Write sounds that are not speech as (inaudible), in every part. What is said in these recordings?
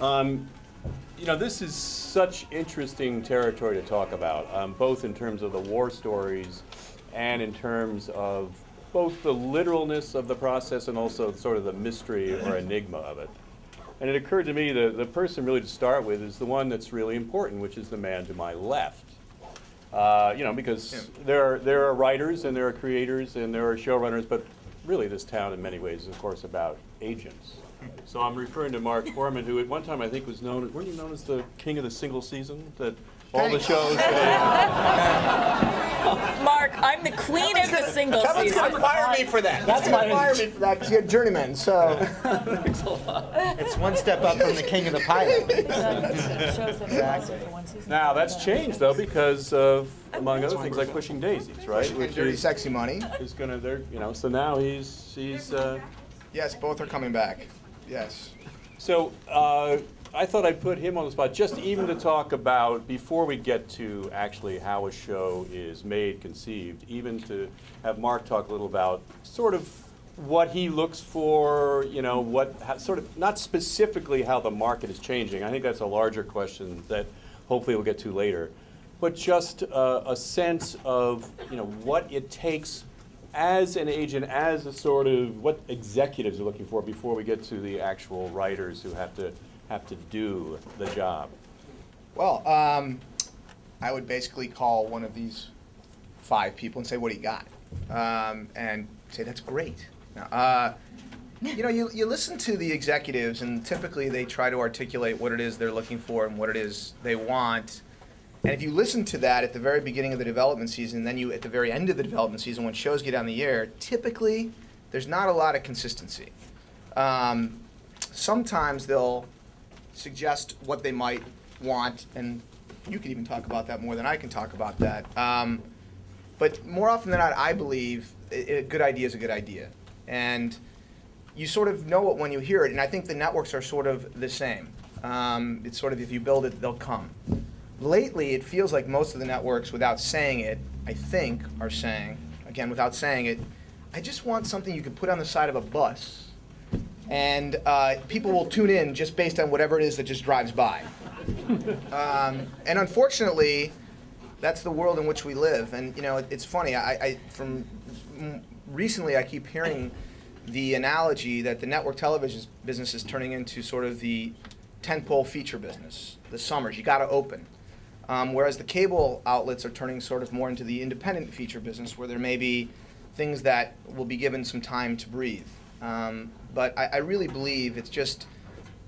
Um, you know, this is such interesting territory to talk about, um, both in terms of the war stories and in terms of both the literalness of the process and also sort of the mystery or enigma of it. And it occurred to me that the person really to start with is the one that's really important, which is the man to my left. Uh, you know, because there are, there are writers and there are creators and there are showrunners, but really this town in many ways is, of course, about agents. So I'm referring to Marc Korman, who at one time I think was known, weren't you known as the king of the single season? That all the shows. (laughs) Marc, I'm the queen of the single Kevin's season. gonna fire me for that. That's my- fire me for that because you're journeyman. So It's one step up from the king of the pilot. Now that's changed though because of, among other things, like Pushing Daisies, right? Which dirty is, sexy money. is gonna, they're, you know, so now he's he's. Uh, Yes, both are coming back. Yes. So uh, I thought I'd put him on the spot, just even to talk about, before we get to actually how a show is made, conceived, even to have Marc talk a little about sort of what he looks for, you know, what, how, sort of, not specifically how the market is changing. I think that's a larger question that hopefully we'll get to later. But just uh, a sense of, you know, what it takes as an agent, as a sort of what executives are looking for before we get to the actual writers who have to have to do the job. Well, um, I would basically call one of these five people and say, "What do you got?" Um, and say, "That's great." Now, uh, you know, you, you listen to the executives, and typically they try to articulate what it is they're looking for and what it is they want. And if you listen to that at the very beginning of the development season, then you at the very end of the development season, when shows get on the air, typically there's not a lot of consistency. Um, sometimes they'll suggest what they might want, and you can even talk about that more than I can talk about that. Um, but more often than not, I believe a, good idea is a good idea, and you sort of know it when you hear it. And I think the networks are sort of the same. Um, it's sort of if you build it, they'll come. Lately, it feels like most of the networks, without saying it, I think, are saying, again, without saying it, I just want something you can put on the side of a bus and uh, people will tune in just based on whatever it is that just drives by. (laughs) Um, and unfortunately, that's the world in which we live. And you know, it, it's funny. I, I from recently, I keep hearing the analogy that the network television business is turning into sort of the tentpole feature business. The summers, you got to open. Um, whereas the cable outlets are turning sort of more into the independent feature business, where there may be things that will be given some time to breathe. Um, but I, I really believe it's just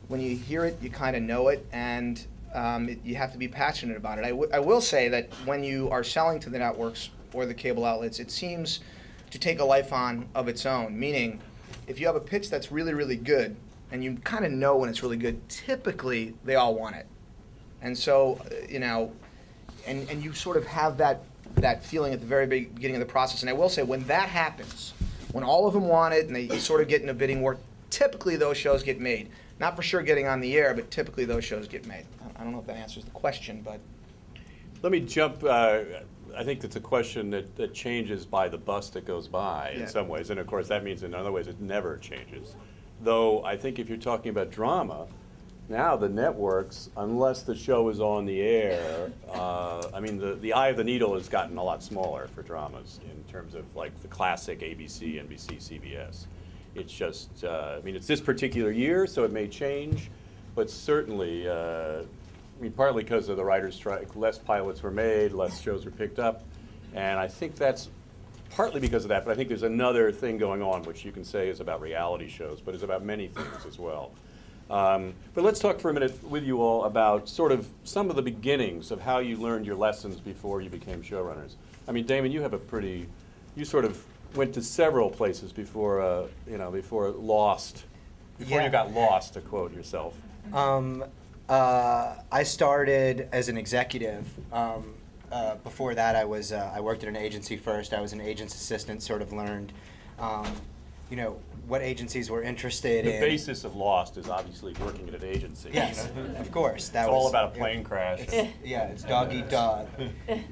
when you hear it, you kind of know it, and um, it, you have to be passionate about it. I, I will say that when you are selling to the networks or the cable outlets, it seems to take a life on of its own. Meaning, if you have a pitch that's really, really good, and you kind of know when it's really good, typically they all want it. And so, uh, you know, and, and you sort of have that, that feeling at the very beginning of the process. And I will say, when that happens, when all of them want it and they sort of get in a bidding war, typically those shows get made. Not for sure getting on the air, but typically those shows get made. I- I don't know if that answers the question, but Let me jump. Uh, I think it's a question that, that changes by the bus that goes by Yeah. in some ways, and of course that means in other ways it never changes. Though I think if you're talking about drama, now the networks, unless the show is on the air, (laughs) uh, I mean the the eye of the needle has gotten a lot smaller for dramas in terms of like the classic ABC, NBC, CBS. It's just, uh, I mean, it's this particular year, so it may change, but certainly. Uh, I mean, partly because of the writer's strike, less pilots were made, less shows were picked up, and I think that's partly because of that. But I think there's another thing going on, which you can say is about reality shows, but is about many things as well. Um, but let's talk for a minute with you all about sort of some of the beginnings of how you learned your lessons before you became showrunners. I mean, Damon, you have a pretty, you sort of went to several places before, uh, you know, before Lost, before Yeah. you got lost, to quote yourself. Um, uh, I started as an executive. Um, uh, before that, I was uh, I worked at an agency first. I was an agent's assistant. Sort of learned, um, you know, what agencies were interested The in. The basis of Lost is obviously working at an agency. Yes, of course. That It's all about a plane crash. It's, yeah, it's dog eat dog,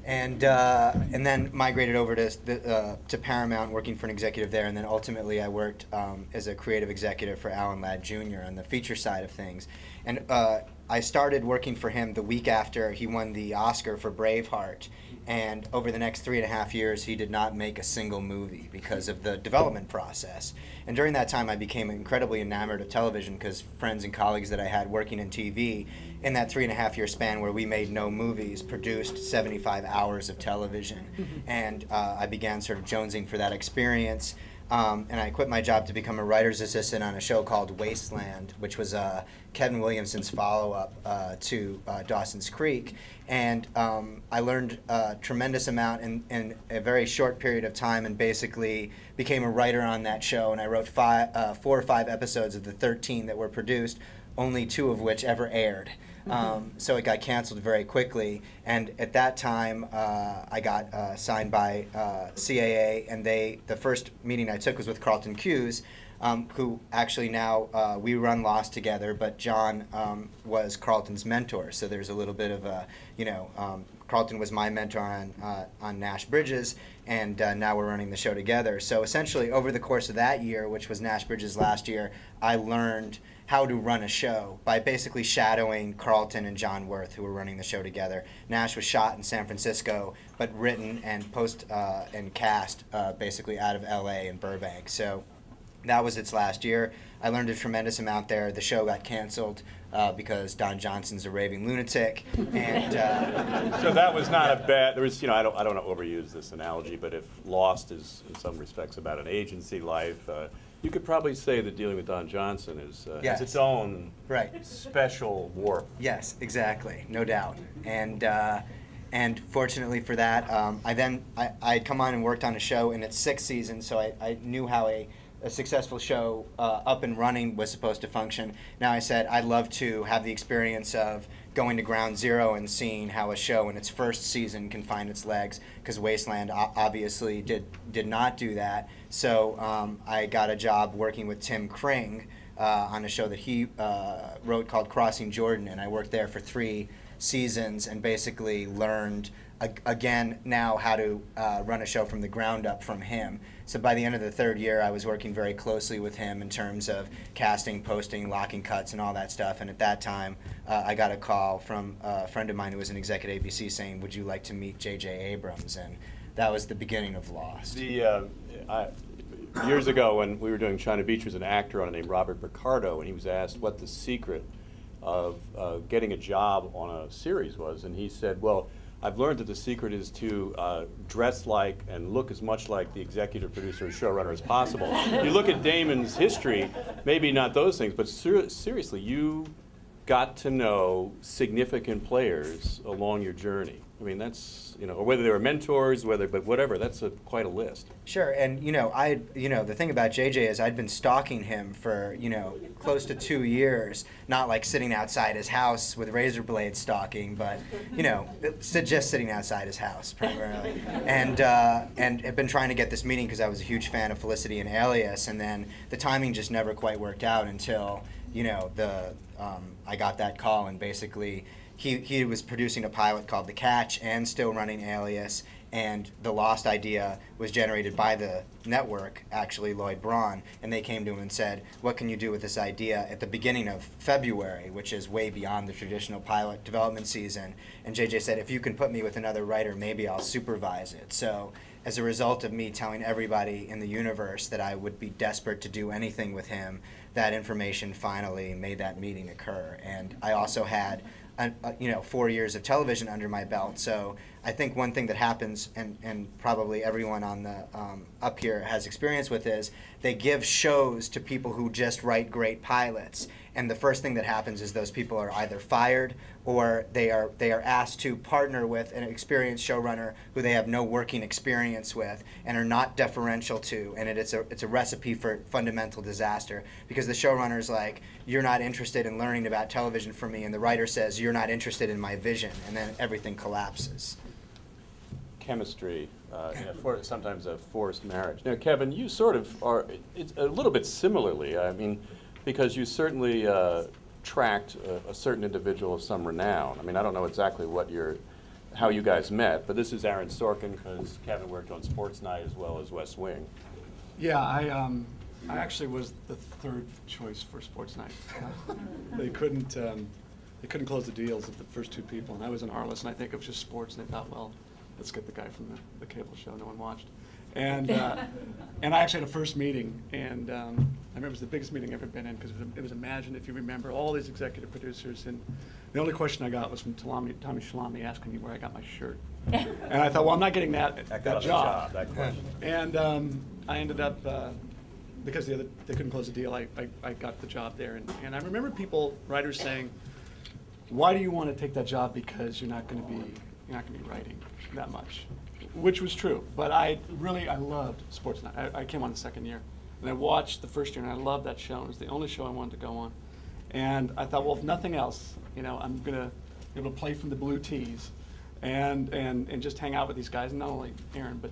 and uh, and then migrated over to the, uh, to Paramount, working for an executive there, and then ultimately I worked um, as a creative executive for Alan Ladd Jr. on the feature side of things, And uh, I started working for him the week after he won the Oscar for Braveheart. And over the next three and a half years, he did not make a single movie because of the development process. And during that time, I became incredibly enamored of television because friends and colleagues that I had working in TV in that three and a half year span where we made no movies produced 75 hours of television. And uh, I began sort of jonesing for that experience. Um, and I quit my job to become a writer's assistant on a show called Wasteland, which was uh, Kevin Williamson's follow up uh, to uh, Dawson's Creek. And um, I learned a tremendous amount in, in a very short period of time and basically became a writer on that show. And I wrote five, uh, four or five episodes of the 13 that were produced, only two of which ever aired. Um, so it got canceled very quickly. And at that time, uh, I got uh, signed by uh, CAA, and they the first meeting I took was with Carlton Cuse, um, who actually now uh, we run Lost together. But John um, was Carlton's mentor, so there's a little bit of a you know. Um, Carlton was my mentor on uh, on Nash Bridges, and uh, now we're running the show together. So essentially, over the course of that year, which was Nash Bridges last year, I learned how to run a show by basically shadowing Carlton and John Wirth, who were running the show together. Nash was shot in San Francisco, but written and post uh, and cast uh, basically out of L.A. and Burbank. So that was its last year. I learned a tremendous amount there. The show got canceled uh, because Don Johnson's a raving lunatic, and uh, So that was not a bad, there was, you know, I don't, I don't want to overuse this analogy, but if Lost is in some respects about an agency life, uh, you could probably say that dealing with Don Johnson is, uh, Yes. has its own right. special warp. Yes, exactly, no doubt. And uh, and fortunately for that, um, I then I I come on and worked on a show in its sixth season, so I, I knew how a a successful show uh, up and running was supposed to function. Now I said I'd love to have the experience of going to ground zero and seeing how a show in its first season can find its legs because Wasteland obviously did did not do that. So um, I got a job working with Tim Kring uh, on a show that he uh, wrote called Crossing Jordan, and I worked there for three seasons and basically learned again now how to uh, run a show from the ground up from him. So by the end of the third year, I was working very closely with him in terms of casting, posting, locking cuts, and all that stuff. And at that time, uh, I got a call from a friend of mine who was an exec at ABC saying, "Would you like to meet J.J. Abrams?" And that was the beginning of Lost. The, uh, I, years ago, when we were doing China Beach, there was an actor on named Robert Picardo, and he was asked what the secret of uh, getting a job on a series was, and he said, "Well, I've learned that the secret is to uh, dress like and look as much like the executive producer or showrunner as possible." (laughs) you look at Damon's history, maybe not those things, but ser- seriously, you got to know significant players along your journey. I mean, that's you know, or whether they were mentors, whether but whatever, that's a, quite a list. Sure, and you know, I you know the thing about JJ is I'd been stalking him for you know close to two years, not like sitting outside his house with razor blades stalking, but you know, just sitting outside his house primarily, and uh, and have been trying to get this meeting because I was a huge fan of Felicity and Alias, and then the timing just never quite worked out until you know the um, I got that call and basically he, he was producing a pilot called The Catch and still running Alias. And the Lost idea was generated by the network, actually, Lloyd Braun. And they came to him and said, What can you do with this idea at the beginning of February, which is way beyond the traditional pilot development season? And JJ said, If you can put me with another writer, maybe I'll supervise it. So, as a result of me telling everybody in the universe that I would be desperate to do anything with him, that information finally made that meeting occur. And I also had uh, you know four years of television under my belt. So I think one thing that happens, and, and probably everyone on the um, up here has experience with, is they give shows to people who just write great pilots. And the first thing that happens is those people are either fired or they are they are asked to partner with an experienced showrunner who they have no working experience with and are not deferential to. And it, it's a it's a recipe for fundamental disaster because the showrunner is like, you're not interested in learning about television for me, and the writer says you're not interested in my vision, and then everything collapses. chemistry, uh, you know, for, sometimes a forced marriage. Now, Kevin, you sort of are it's a little bit similarly. I mean, because you certainly uh, tracked a, a certain individual of some renown. I mean, I don't know exactly what your how you guys met, but this is Aaron Sorkin because Kevin worked on Sports Night as well as West Wing. Yeah, I um, I actually was the third choice for Sports Night. (laughs) They couldn't, um, they couldn't close the deals with the first two people, and I was in Arliss, and I think it was just sports, and they thought, well, let's get the guy from the, the cable show no one watched. And, uh, (laughs) and I actually had a first meeting, and um, I remember it was the biggest meeting I've ever been in, because it was, it was Imagine, if you remember, all these executive producers, and the only question I got was from Tommy, Tommy Schlamme asking me where I got my shirt. (laughs) And I thought, well, I'm not getting that, That that job. job, that question. And um, I ended up, uh, because the other, they couldn't close the deal, I, I, I got the job there. And, and I remember people, writers saying, why do you want to take that job? Because you're not going to be, you're not going to be writing that much, which was true. But I really, I loved Sports Night. I, I came on the second year, and I watched the first year, and I loved that show. It was the only show I wanted to go on. And I thought, well, if nothing else, you know, I'm going to be able to play from the blue tees and, and, and just hang out with these guys, and not only Aaron, but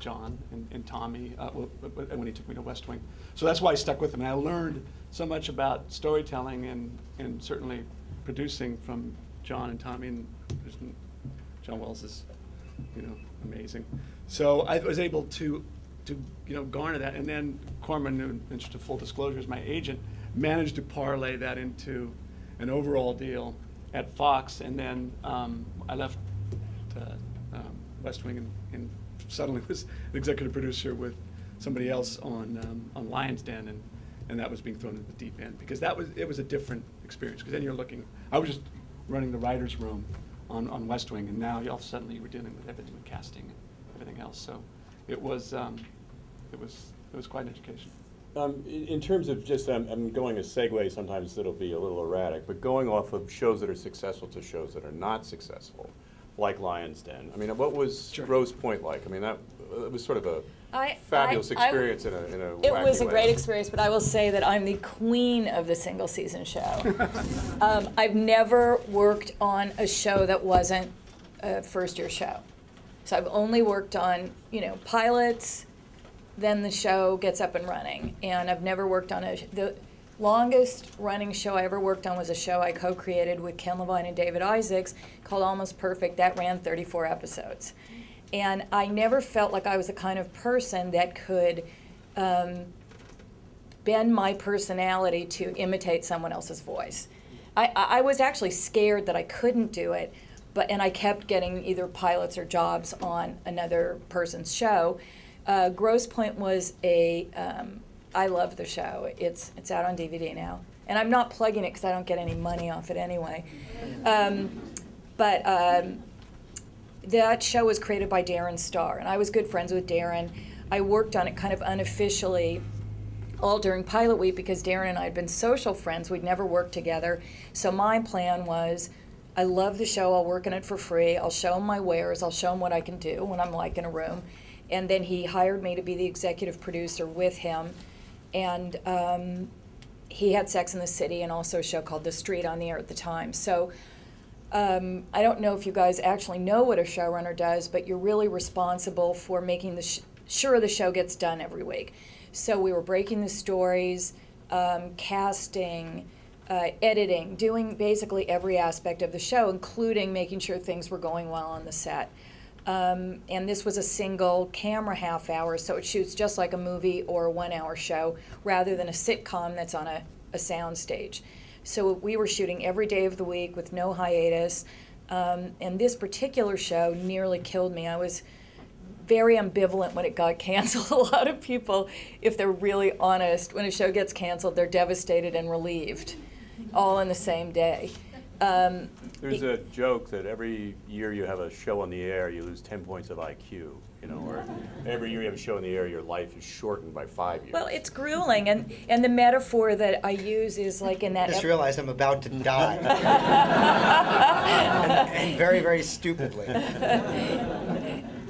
John and, and Tommy uh, when he took me to West Wing. So that's why I stuck with him. And I learned so much about storytelling and, and certainly producing from John and Tommy. And John Wells is, you know, amazing. So I was able to, to you know, garner that. And then Korman, in interest of full disclosure, is my agent, managed to parlay that into an overall deal at Fox. And then um, I left uh, um, West Wing and, and suddenly (laughs) was an executive producer with somebody else on um, on Lyon's Den, and and that was being thrown into the deep end because that was it was a different experience because then you're looking. I was just running the writers' room on, on West Wing, and now all a you were dealing with everything with casting and everything else. So it was um, it was it was quite an education. Um, in, in terms of just, I'm, I'm going a segue, sometimes it'll be a little erratic, but going off of shows that are successful to shows that are not successful, like Lyon's Den. I mean, what was Sure. Grosse Pointe like? I mean, that, it was sort of a I- fabulous I- I- experience in a, in a It was a way. great experience, but I will say that I'm the queen of the single season show. (laughs) um, I've never worked on a show that wasn't a first year show. So I've only worked on, you know, pilots, then the show gets up and running. And I've never worked on a, the longest running show I ever worked on was a show I co created with Ken Levine and David Isaacs called Almost Perfect. That ran 34 episodes. And I never felt like I was the kind of person that could um, bend my personality to imitate someone else's voice. I, I was actually scared that I couldn't do it, but and I kept getting either pilots or jobs on another person's show. Uh, Grosse Pointe was a um, I love the show. It's it's out on DVD now, and I'm not plugging it because I don't get any money off it anyway. Um, but um, that show was created by Darren Star, and I was good friends with Darren. I worked on it kind of unofficially all during pilot week because Darren and I had been social friends. We'd never worked together. So my plan was I love the show. I'll work on it for free. I'll show him my wares. I'll show him what I can do when I'm like in a room. And then he hired me to be the executive producer with him. And um, he had Sex in the City and also a show called The Street on the air at the time. So um, I don't know if you guys actually know what a showrunner does, but you're really responsible for making the sure the show gets done every week. So we were breaking the stories, um, casting, uh, editing, doing basically every aspect of the show, including making sure things were going well on the set. Um, and this was a single camera half hour, so it shoots just like a movie or a one hour show rather than a sitcom that's on a, a sound stage. So we were shooting every day of the week with no hiatus. Um, and this particular show nearly killed me. I was very ambivalent when it got (laughs) canceled. A lot of people, if they're really honest, when a show gets canceled, they're devastated and relieved, all in the same day. Um, There's a joke that every year you have a show on the air, you lose 10 points of IQ, you know, or every year you have a show in the air, your life is shortened by five years. well, it's grueling, and, and the metaphor that I use is like in I that. just ep- realized I'm about to die. (laughs) and, and very, very stupidly.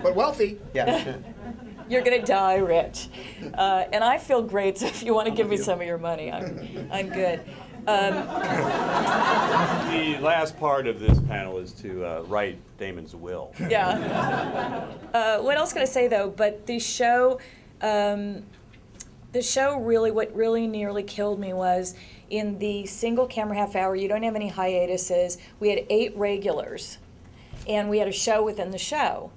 But wealthy. Yeah. You're gonna die rich, uh, and I feel great. So if you want to give me some of your money, I'm, I'm good. Um, The last part of this panel is to uh, write Damon's will. yeah. Uh, what else can I say though? But the show, um, the show really, what really nearly killed me was in the single camera half hour. You don't have any hiatuses. We had eight regulars, and we had a show within the show.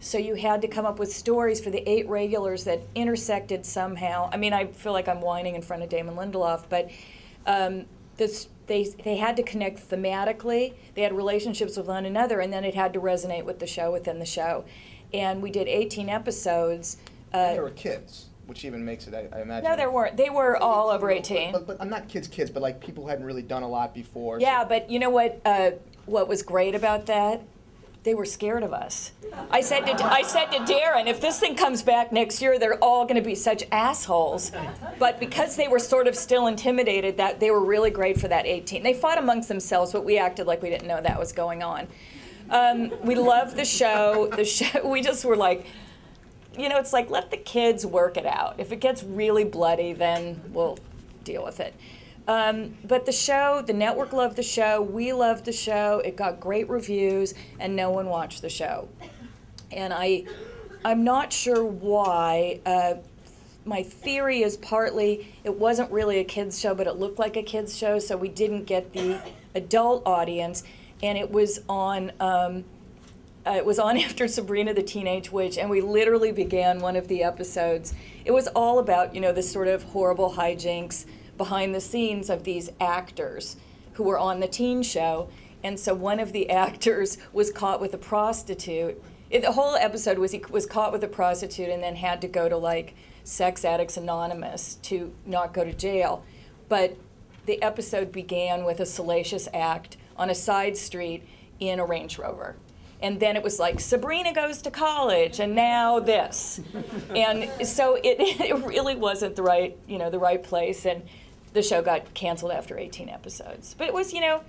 So you had to come up with stories for the eight regulars that intersected somehow. I mean, I feel like I'm whining in front of Damon Lindelof, but um, this, they, they had to connect thematically. They had relationships with one another, and then it had to resonate with the show within the show. And we did 18 episodes. Uh, there were kids, which even makes it, I, I imagine. no, there weren't. They were all over 18. But, but I'm not kids, kids, but like people who hadn't really done a lot before. so- Yeah, but you know what? Uh, what was great about that? They were scared of us. I said to I said to Darren, if this thing comes back next year, they're all going to be such assholes. But because they were sort of still intimidated, that they were really great for that 18. They fought amongst themselves, but we acted like we didn't know that was going on. Um, we loved the show. The show. (laughs) We just were like, you know, it's like let the kids work it out. If it gets really bloody, then we'll deal with it. Um, but the show, the network loved the show, we loved the show. It got great reviews, and no one watched the show. And I, I'm not sure why. Uh, my theory is partly it wasn't really a kids show, but it looked like a kids show, so we didn't get the adult audience. And it was on. Um, uh, it was on (laughs) after Sabrina the Teenage Witch, and we literally began one of the episodes. It was all about, you know, this sort of horrible hijinks behind the scenes of these actors who were on the teen show. And so one of the (laughs) actors was caught with a prostitute. It, the whole episode was he was caught with a prostitute and then had to go to like Sex Addicts Anonymous to not go to jail. But the episode began with a salacious act on a side street in a Range Rover. And then it was like Sabrina goes to college, and now this, (laughs) and so it, (laughs) it really wasn't the right you know the right place, and the show got canceled after 18 episodes. But it was you know,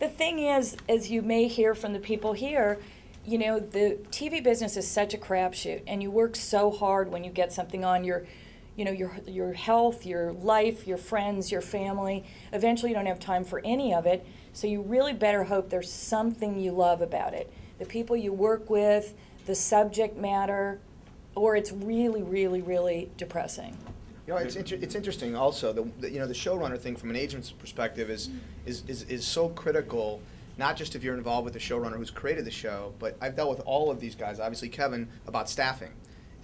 the thing is, as you may hear from the people here, you know the TV business is such a crapshoot, and you work so hard when you get something on your you know your your health, your life, your friends, your family. Eventually, you don't have time for any of it. So you really better hope there's something you love about it. The people you work with, the subject matter, or it's really, really, really depressing. You know, it's, inter- it's interesting also, the, the, you know, the showrunner thing from an agent's perspective is, is, is, is so critical, not just if you're involved with the showrunner who's created the show, but I've dealt with all of these guys, obviously Kevin, about staffing.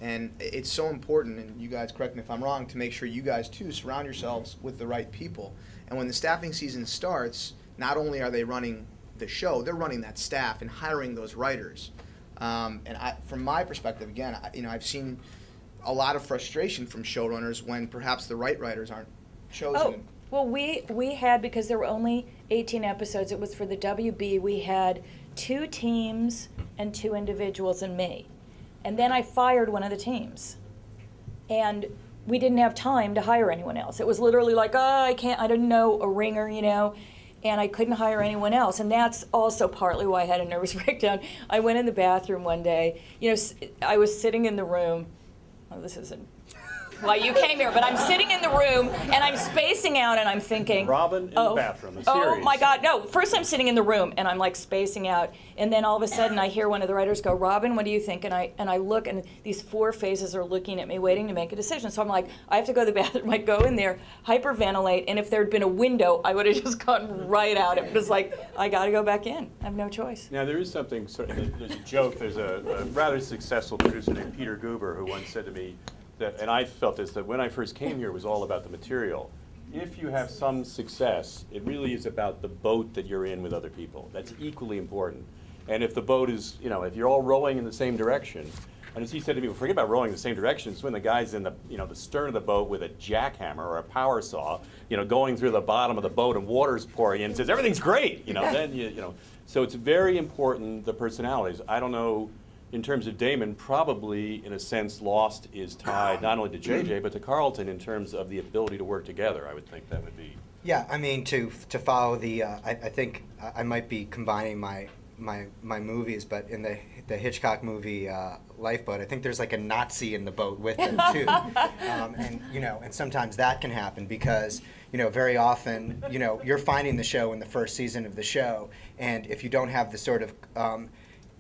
And it's so important, and you guys correct me if I'm wrong, to make sure you guys too surround yourselves with the right people. And when the staffing season starts, not only are they running the show, they're running that staff and hiring those writers. Um, and I, from my perspective, again, I, you know, I've seen a lot of frustration from showrunners when perhaps the right writers aren't chosen. Oh, well, we, we had, because there were only 18 episodes, it was for the WB, we had two teams and two individuals and me. And then I fired one of the teams. And we didn't have time to hire anyone else. It was literally like, oh, I can't, I didn't know a ringer, you know, and I couldn't hire anyone else. And that's also partly why I had a nervous (laughs) breakdown. I went in the bathroom one day, you know, I was sitting in the room. Oh, this isn't why you came here, but I'm sitting in the room and I'm spacing out and I'm thinking, Robin in the oh, bathroom, a Oh series. my God, no! First, I'm sitting in the room and I'm like spacing out, and then all of a sudden I hear one of the writers go, "Robin, what do you think?" And I and I look, and these four faces are looking at me, waiting to make a decision. So I'm like, I have to go to the (laughs) bathroom. I go in there, hyperventilate, and if there had been a window, I would have just gone right out. It was like I got to go back in. I have no choice. Now, there is something, sort of, there's a joke, there's a a rather successful producer named Peter Guber who once said to me that, and I felt this, that when I first came here, it was all about the material. If you have some success, it really is about the boat that you're in with other people. That's equally important. And if the boat is, you know, if you're all rowing in the same direction, and as he said to me, well, forget about rowing in the same direction. It's when the guy's in the, you know, the stern of the boat with a jackhammer or a power saw, you know, going through the bottom of the boat and water's pouring in and says, everything's great, you know, then you, you know. So it's very important, the personalities. I don't know, in terms of Damon, probably in a sense, Lost is tied not only to JJ, but to Carlton in terms of the ability to work together. I would think that would be. Yeah, I mean to to follow the. Uh, I, I think I I might be combining my my my movies, but in the the Hitchcock movie uh, Lifeboat, I think there's like a Nazi in the boat with them too, (laughs) um, and you know, and sometimes that can happen because you know very often you know you're finding the show in the first season of the show, and if you don't have the sort of um,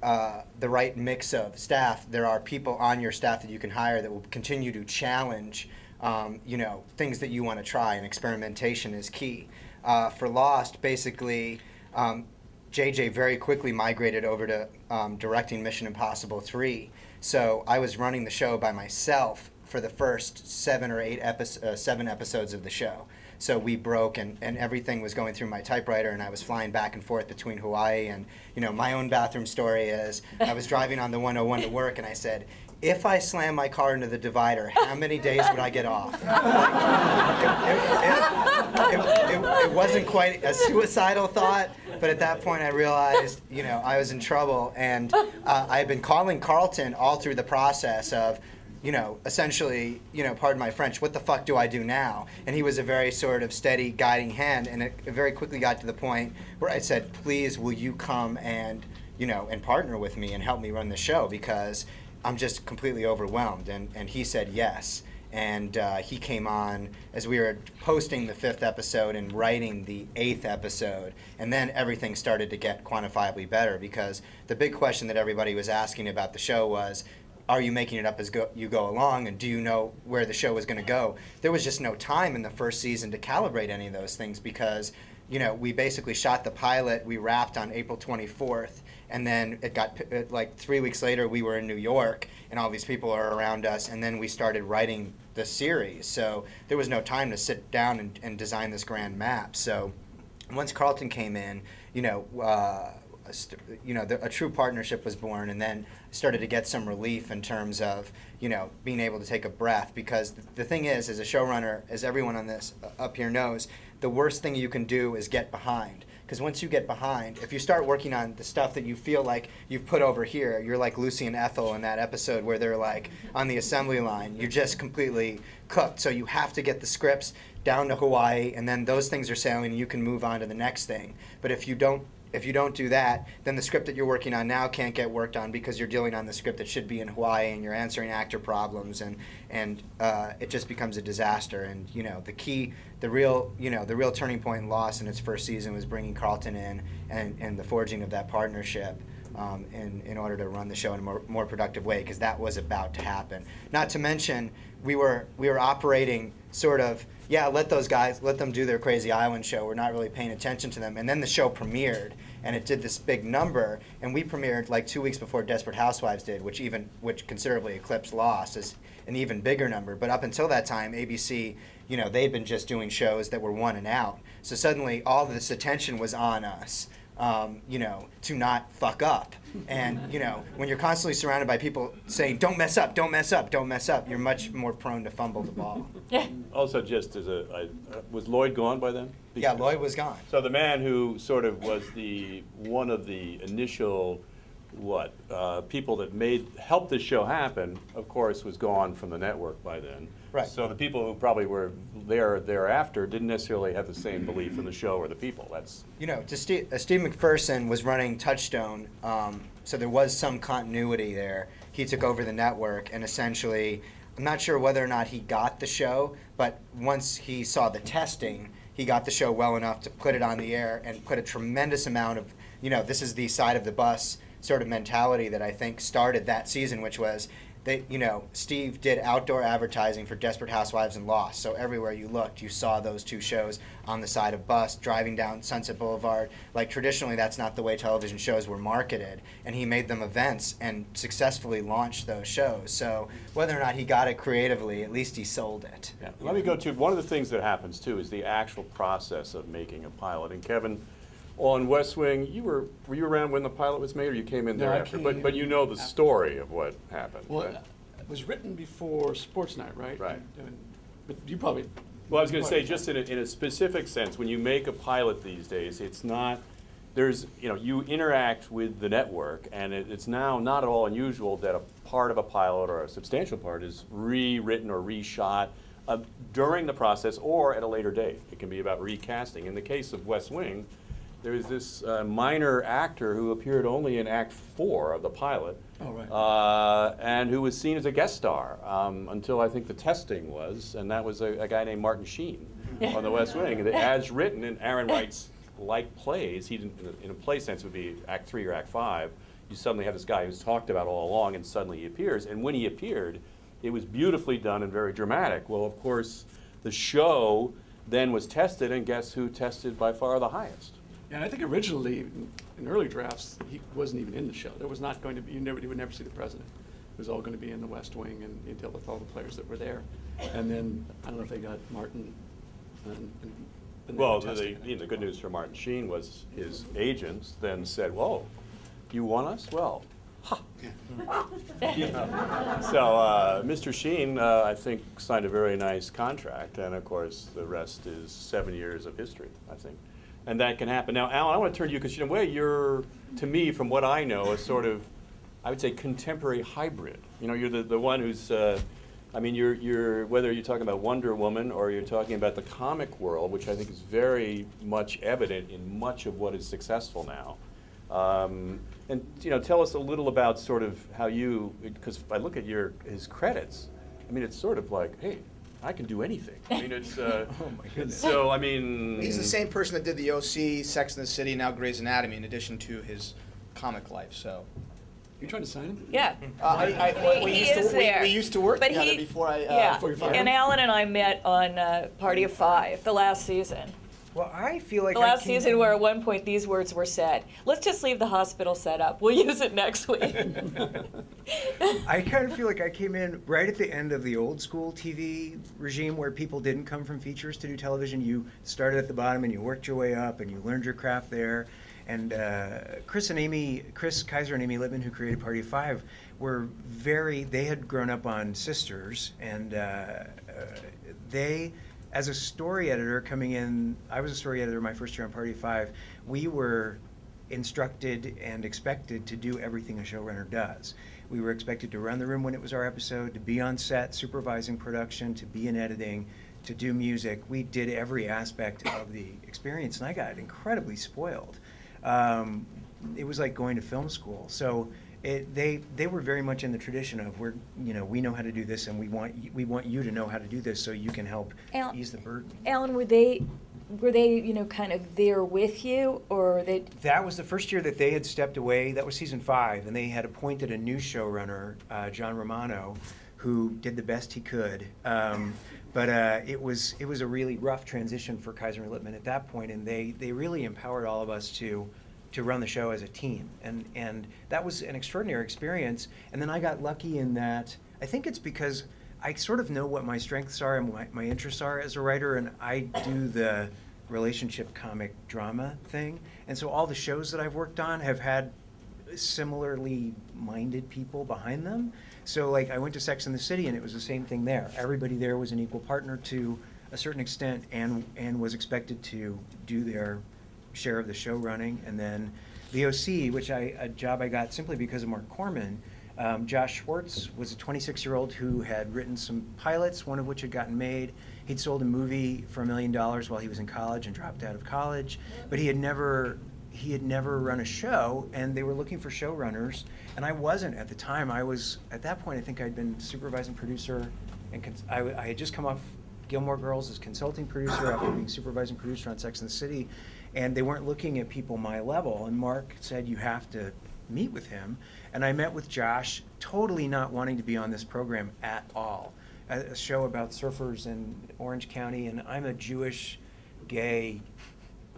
uh, the right mix of staff, there are people on your staff that you can hire that will continue to challenge, um, you know, things that you want to try, and experimentation is key. Uh, for Lost, basically, um, JJ very quickly migrated over to um, directing Mission Impossible 3 So I was running the show by myself for the first seven or eight episodes, uh, seven episodes of the show. So we broke, and, and everything was going through my typewriter, and I was flying back and forth between Hawaii. And you know, my own bathroom story is I was driving on the 101 to work, and I said, if I slam my car into the divider, how many days would I get off? (laughs) it, it, it, it, it wasn't quite a suicidal thought, but at that point I realized, you know, I was in trouble, and uh, I had been calling Carlton all through the process of, you know, essentially, you know, pardon my French, what the fuck do I do now? And he was a very sort of steady guiding hand, and it, very quickly got to the point where I said, please, will you come and, you know, and partner with me and help me run the show because I'm just completely overwhelmed. And, and he said yes. And uh, he came on as we were posting the fifth episode and writing the eighth episode. And then everything started to get quantifiably better because the big question that everybody was asking about the show was are you making it up as go, you go along and do you know where the show is going to go? There was just no time in the first season to calibrate any of those things because you know we basically shot the pilot we wrapped on april 24th and then it got like three weeks later we were in new york and all these people are around us and then we started writing the series. So there was no time to sit down and, and design this grand map. So once carlton came in you know uh, you know, the, a true partnership was born, and then started to get some relief in terms of, you know, being able to take a breath. Because th- the thing is, as a showrunner, as everyone on this uh, up here knows, the worst thing you can do is get behind. Because once you get behind, if you start working on the stuff that you feel like you've put over here, you're like Lucy and Ethel in that episode where they're like on the assembly line. You're just completely cooked. So you have to get the scripts down to Hawaii, and then those things are sailing, and you can move on to the next thing. But if you don't if you don't do that, then the script that you're working on now can't get worked on because you're dealing on the script that should be in Hawaii and you're answering actor problems and and uh, it just becomes a disaster. And you know the key, the real you know the real turning point in Lost in its first season was bringing Carlton in and and the forging of that partnership. Um, in, in order to run the show in a more, more productive way, because that was about to happen. Not to mention, we were we were operating sort of yeah, let those guys, let them do their crazy island show. We're not really paying attention to them. And then the show premiered, and it did this big number. And we premiered like two weeks before Desperate Housewives did, which even which considerably eclipsed Lost as an even bigger number. But up until that time, ABC, you know, they'd been just doing shows that were one and out. So suddenly, all this attention was on us. Um, you know, to not fuck up. And, you know, when you're constantly surrounded by people saying, don't mess up, don't mess up, don't mess up, you're much more prone to fumble the ball. Yeah. Also, just as a, I, uh, was Lloyd gone by then? Yeah, Lloyd was gone. So the man who sort of was the, one of the initial, what, uh, people that made, helped this show happen, of course, was gone from the network by then. Right. So the people who probably were there thereafter didn't necessarily have the same belief in the show or the people. That's, You know, to Steve, uh, Steve McPherson was running Touchstone, um, so there was some continuity there. He took over the network, and essentially, I'm not sure whether or not he got the show, but once he saw the testing, he got the show well enough to put it on the air and put a tremendous amount of, you know, this is the side of the bus sort of mentality that I think started that season, which was they, you know, Steve did outdoor advertising for Desperate Housewives and Lost. So everywhere you looked, you saw those two shows on the side of bus, driving down Sunset Boulevard. Like traditionally, that's not the way television shows were marketed. And he made them events and successfully launched those shows. So whether or not he got it creatively, at least he sold it. Yeah, let me go to, one of the things that happens too is the actual process of making a pilot. And Kevin, on West Wing, you were, were you around when the pilot was made or you came in No, I thereafter? But, but you know the after. story of what happened, Well, right? it was written before Sports Night, right? Right. And- But you probably. Well, I was gonna say, just in a, in a specific sense, when you make a pilot these days, it's not, there's, you know, you interact with the network, and it, it's now not at all unusual that a part of a pilot, or a substantial part, is rewritten or reshot uh, during the process or at a later date. It can be about recasting. In the case of West Wing, there's this uh, minor actor who appeared only in Act Four of the pilot. Oh, right. Uh, and who was seen as a guest star um, until I think the testing was, and that was a, a guy named Martin Sheen (laughs) on the West Wing. The- ads written, in Aaron writes like plays, he didn't, in a, in a play sense, would be Act Three or Act Five. You suddenly have this guy who's talked about all along, and suddenly he appears. And when he appeared, it was beautifully done and very dramatic. Well, of course, the show then was tested, and guess who tested by far the highest? Yeah, and I think originally, in- in early drafts, he wasn't even in the show. There was not going to be, you never, you would never see the president. It was all going to be in the West Wing, and you dealt with all the players that were there. And then I don't know if they got Martin. And, and then Well, were the, testing the, it. the good news for Martin Sheen was his agents then said, whoa, you want us? Well, ha. (laughs) You know. So, uh, Mr. Sheen, uh, I think, signed a very nice contract, and of course, the rest is seven years of history, I think. And that can happen. Now, Allan, I want to turn to you, because in a way, you're, to me, from what I know, a sort of, I would say, contemporary hybrid. You know, you're the, the one who's, uh, I mean, you're, you're, whether you're talking about Wonder Woman or you're talking about the comic world, which I think is very much evident in much of what is successful now. Um, and you know, tell us a little about sort of how you, because I look at your his credits, I mean, it's sort of like, hey, I can do anything. I mean, it's. Uh, (laughs) Oh, my goodness. So I mean, He's the same person that did the OC, Sex and the City, now Grey's Anatomy, in addition to his comic life. So, You trying to sign him? Yeah. uh, I, I, we, He used is to, we- there. we, used to work But together he- before I. Uh, Yeah, before you fired and him? Allan and I met on uh, Party of Five, the last season. Well, I feel like The last season where at one point these words were said. Let's just leave the hospital set up. We'll (laughs) use it next week. (laughs) I kind of feel like I came in right at the end of the old school TV regime where people didn't come from features to do television. You started at the bottom and you worked your way up and you learned your craft there. And uh, Chris and Amy, Chris Keyser and Amy Lippman, who created Party of Five, were very. They had grown up on Sisters, and uh, uh, they, as a story editor coming in, I was a story editor my first year on Party Five. We were instructed and expected to do everything a showrunner does. We were expected to run the room when it was our episode, to be on set supervising production, to be in editing, to do music. We did every aspect of the experience, and I got incredibly spoiled. Um, it was like going to film school. So it, they they were very much in the tradition of we're you know we know how to do this, and we want we want you to know how to do this so you can help ease the burden. Allan, were they, were they, you know, kind of there with you, or they? That was the first year that they had stepped away. That was season five, and they had appointed a new showrunner, uh, John Romano, who did the best he could. Um, but uh, it was it was a really rough transition for Keyser and Lippman at that point, and they they really empowered all of us to to run the show as a team, and and that was an extraordinary experience. And then I got lucky in that I think it's because I sort of know what my strengths are and what my interests are as a writer, and I do the relationship comic drama thing. And so all the shows that I've worked on have had similarly minded people behind them. So like I went to Sex and the City and it was the same thing there. Everybody there was an equal partner to a certain extent and and was expected to do their share of the show running. And then the OC, which I a job I got simply because of Marc Korman. Um, Josh Schwartz was a 26 year old who had written some pilots, one of which had gotten made. He'd sold a movie for a million dollars while he was in college and dropped out of college, but he had never he had never run a show, and they were looking for showrunners, and I wasn't at the time. I was at that point. I think I'd been supervising producer, and cons- I, had just come off Gilmore Girls as consulting producer after being supervising producer on Sex and the City, and they weren't looking at people my level. And Mark said you have to meet with him, and I met with Josh, totally not wanting to be on this program at all. A, show about surfers in Orange County, and I'm a Jewish, gay,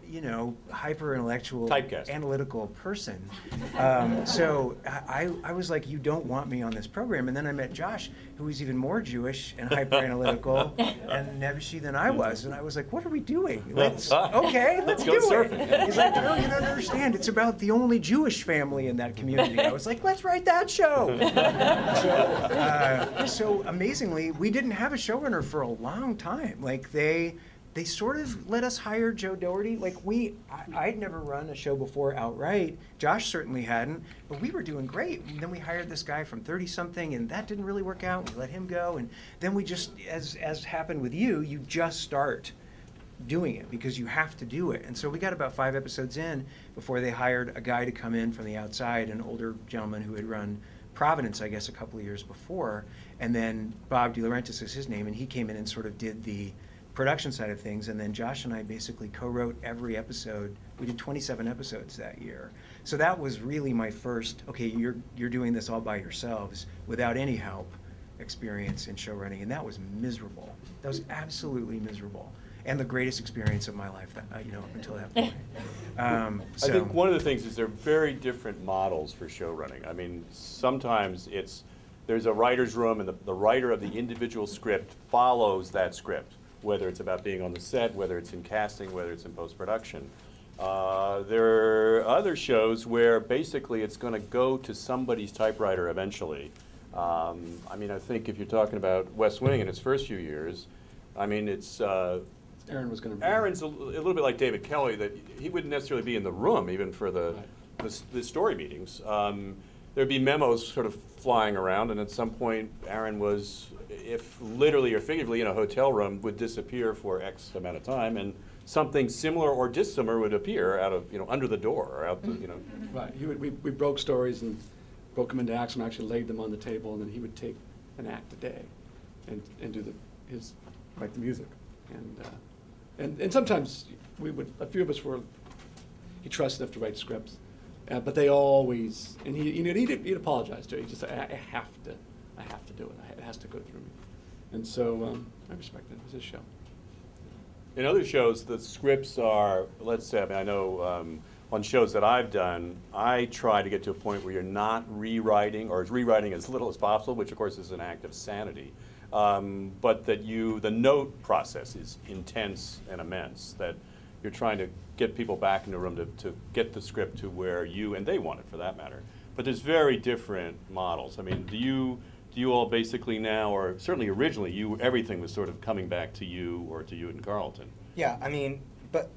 you know, hyper intellectual, Typecast. analytical person. Um, so I, I was like, you don't want me on this program. And then I met Josh, who was even more Jewish and hyper analytical (laughs) and nebbishy than I was. And I was like, what are we doing? Let's, okay, let's, Let's go do surfing. it. He's like, no, you don't understand. It's about the only Jewish family in that community. I was like, let's write that show. (laughs) so, uh, so amazingly, we didn't have a showrunner for a long time. Like they, they sort of let us hire Joe Dougherty. Like we, I, I'd never run a show before outright. Josh certainly hadn't, but we were doing great. And then we hired this guy from thirty something, and that didn't really work out. We let him go, and then we just, as as happened with you, you just start doing it because you have to do it. And so we got about five episodes in before they hired a guy to come in from the outside, an older gentleman who had run Providence, I guess, a couple of years before. And then Bob DeLaurentis is his name, and he came in and sort of did the production side of things. And then Josh and I basically co-wrote every episode. We did 27 episodes that year. So that was really my first, okay, you're, you're doing this all by yourselves without any help experience in show running. And that was miserable. That was absolutely miserable. And the greatest experience of my life, that, uh, you know, up until that point. (laughs) Um, I so- think one of the things is they're very different models for show running. I mean, sometimes it's there's a writer's room, and the, the writer of the individual script follows that script, whether it's about being on the set, whether it's in casting, whether it's in post-production. Uh, there are other shows where basically it's going to go to somebody's typewriter eventually. Um, I mean, I think if you're talking about West Wing in its first few years, I mean, it's uh, Aaron was gonna. be- Aaron's a, little bit like David Kelley, that he wouldn't necessarily be in the room even for the, Right. the, the story meetings. Um, there'd be memos sort of flying around, and at some point, Aaron was, if literally or figuratively, in a hotel room, would disappear for X amount of time, and something similar or dissimilar would appear out of, you know, under the door or out the, you know. Right, he would, we, we broke stories and broke them into acts and actually laid them on the table, and then he would take an act a day and, and do the, his, write the music. And, uh, and, and sometimes we would, a few of us were, he trusted enough to write scripts, uh, but they always, and he, you know, he'd, he'd apologize to it, he just I, I have to, I have to do it, it has to go through me. And so, um, I respect it, it was his show. In other shows, the scripts are, let's say, I mean, I know um, on shows that I've done, I try to get to a point where you're not rewriting, or rewriting as little as possible, which of course is an act of sanity. Um, but that you, the note process is intense and immense, that you're trying to get people back in the room to, to get the script to where you, and they want it for that matter. But there's very different models. I mean, do you, you all basically now, or certainly originally, you, everything was sort of coming back to you or to you and Carlton? Yeah, I mean, but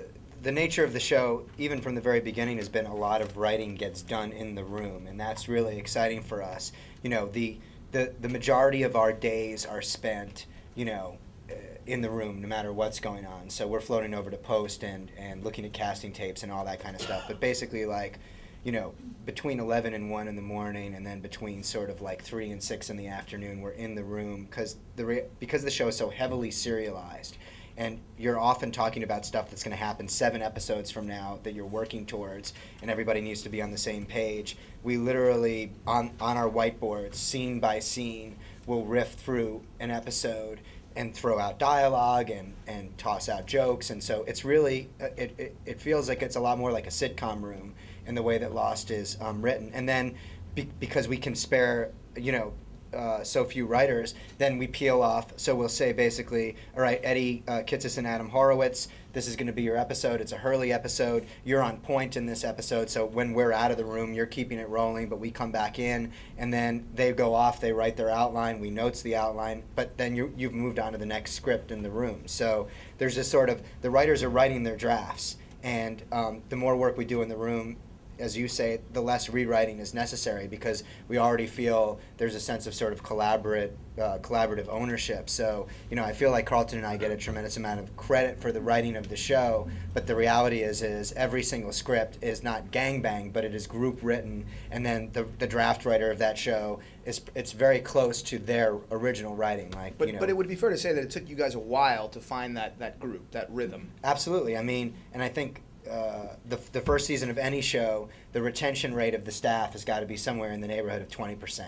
the nature of the show, even from the very beginning, has been a lot of writing gets done in the room, and that's really exciting for us. You know, the the the majority of our days are spent, you know, uh, in the room, no matter what's going on. So we're floating over to post and and looking at casting tapes and all that kind of stuff. But basically, like. You know, between 11 and 1 in the morning, and then between sort of like 3 and 6 in the afternoon, we're in the room because the because the show is so heavily serialized. And you're often talking about stuff that's going to happen seven episodes from now that you're working towards and everybody needs to be on the same page. We literally on on our whiteboards scene by scene will riff through an episode and throw out dialogue and, and toss out jokes. And so it's really uh, it, it, it feels like it's a lot more like a sitcom room in the way that lost is um, written and then be, because we can spare you know uh, so few writers, then we peel off. So we'll say basically, all right, Eddie uh, Kitsis and Adam Horowitz, this is going to be your episode. It's a Hurley episode. You're on point in this episode. So when we're out of the room, you're keeping it rolling, but we come back in, and then they go off. They write their outline. We notes the outline, but then you, you've moved on to the next script in the room. So there's this sort of the writers are writing their drafts, and um, the more work we do in the room, as you say, the less rewriting is necessary because we already feel there's a sense of sort of collaborate, uh, collaborative ownership. So, you know, I feel like Carlton and I get a tremendous amount of credit for the writing of the show, but the reality is, is every single script is not gangbang, but it is group written, and then the, the draft writer of that show is it's very close to their original writing. Like, But, you know, but it would be fair to say that it took you guys a while to find that, that group, that rhythm. Absolutely. I mean, and I think uh, the, the first season of any show, the retention rate of the staff has got to be somewhere in the neighborhood of 20%.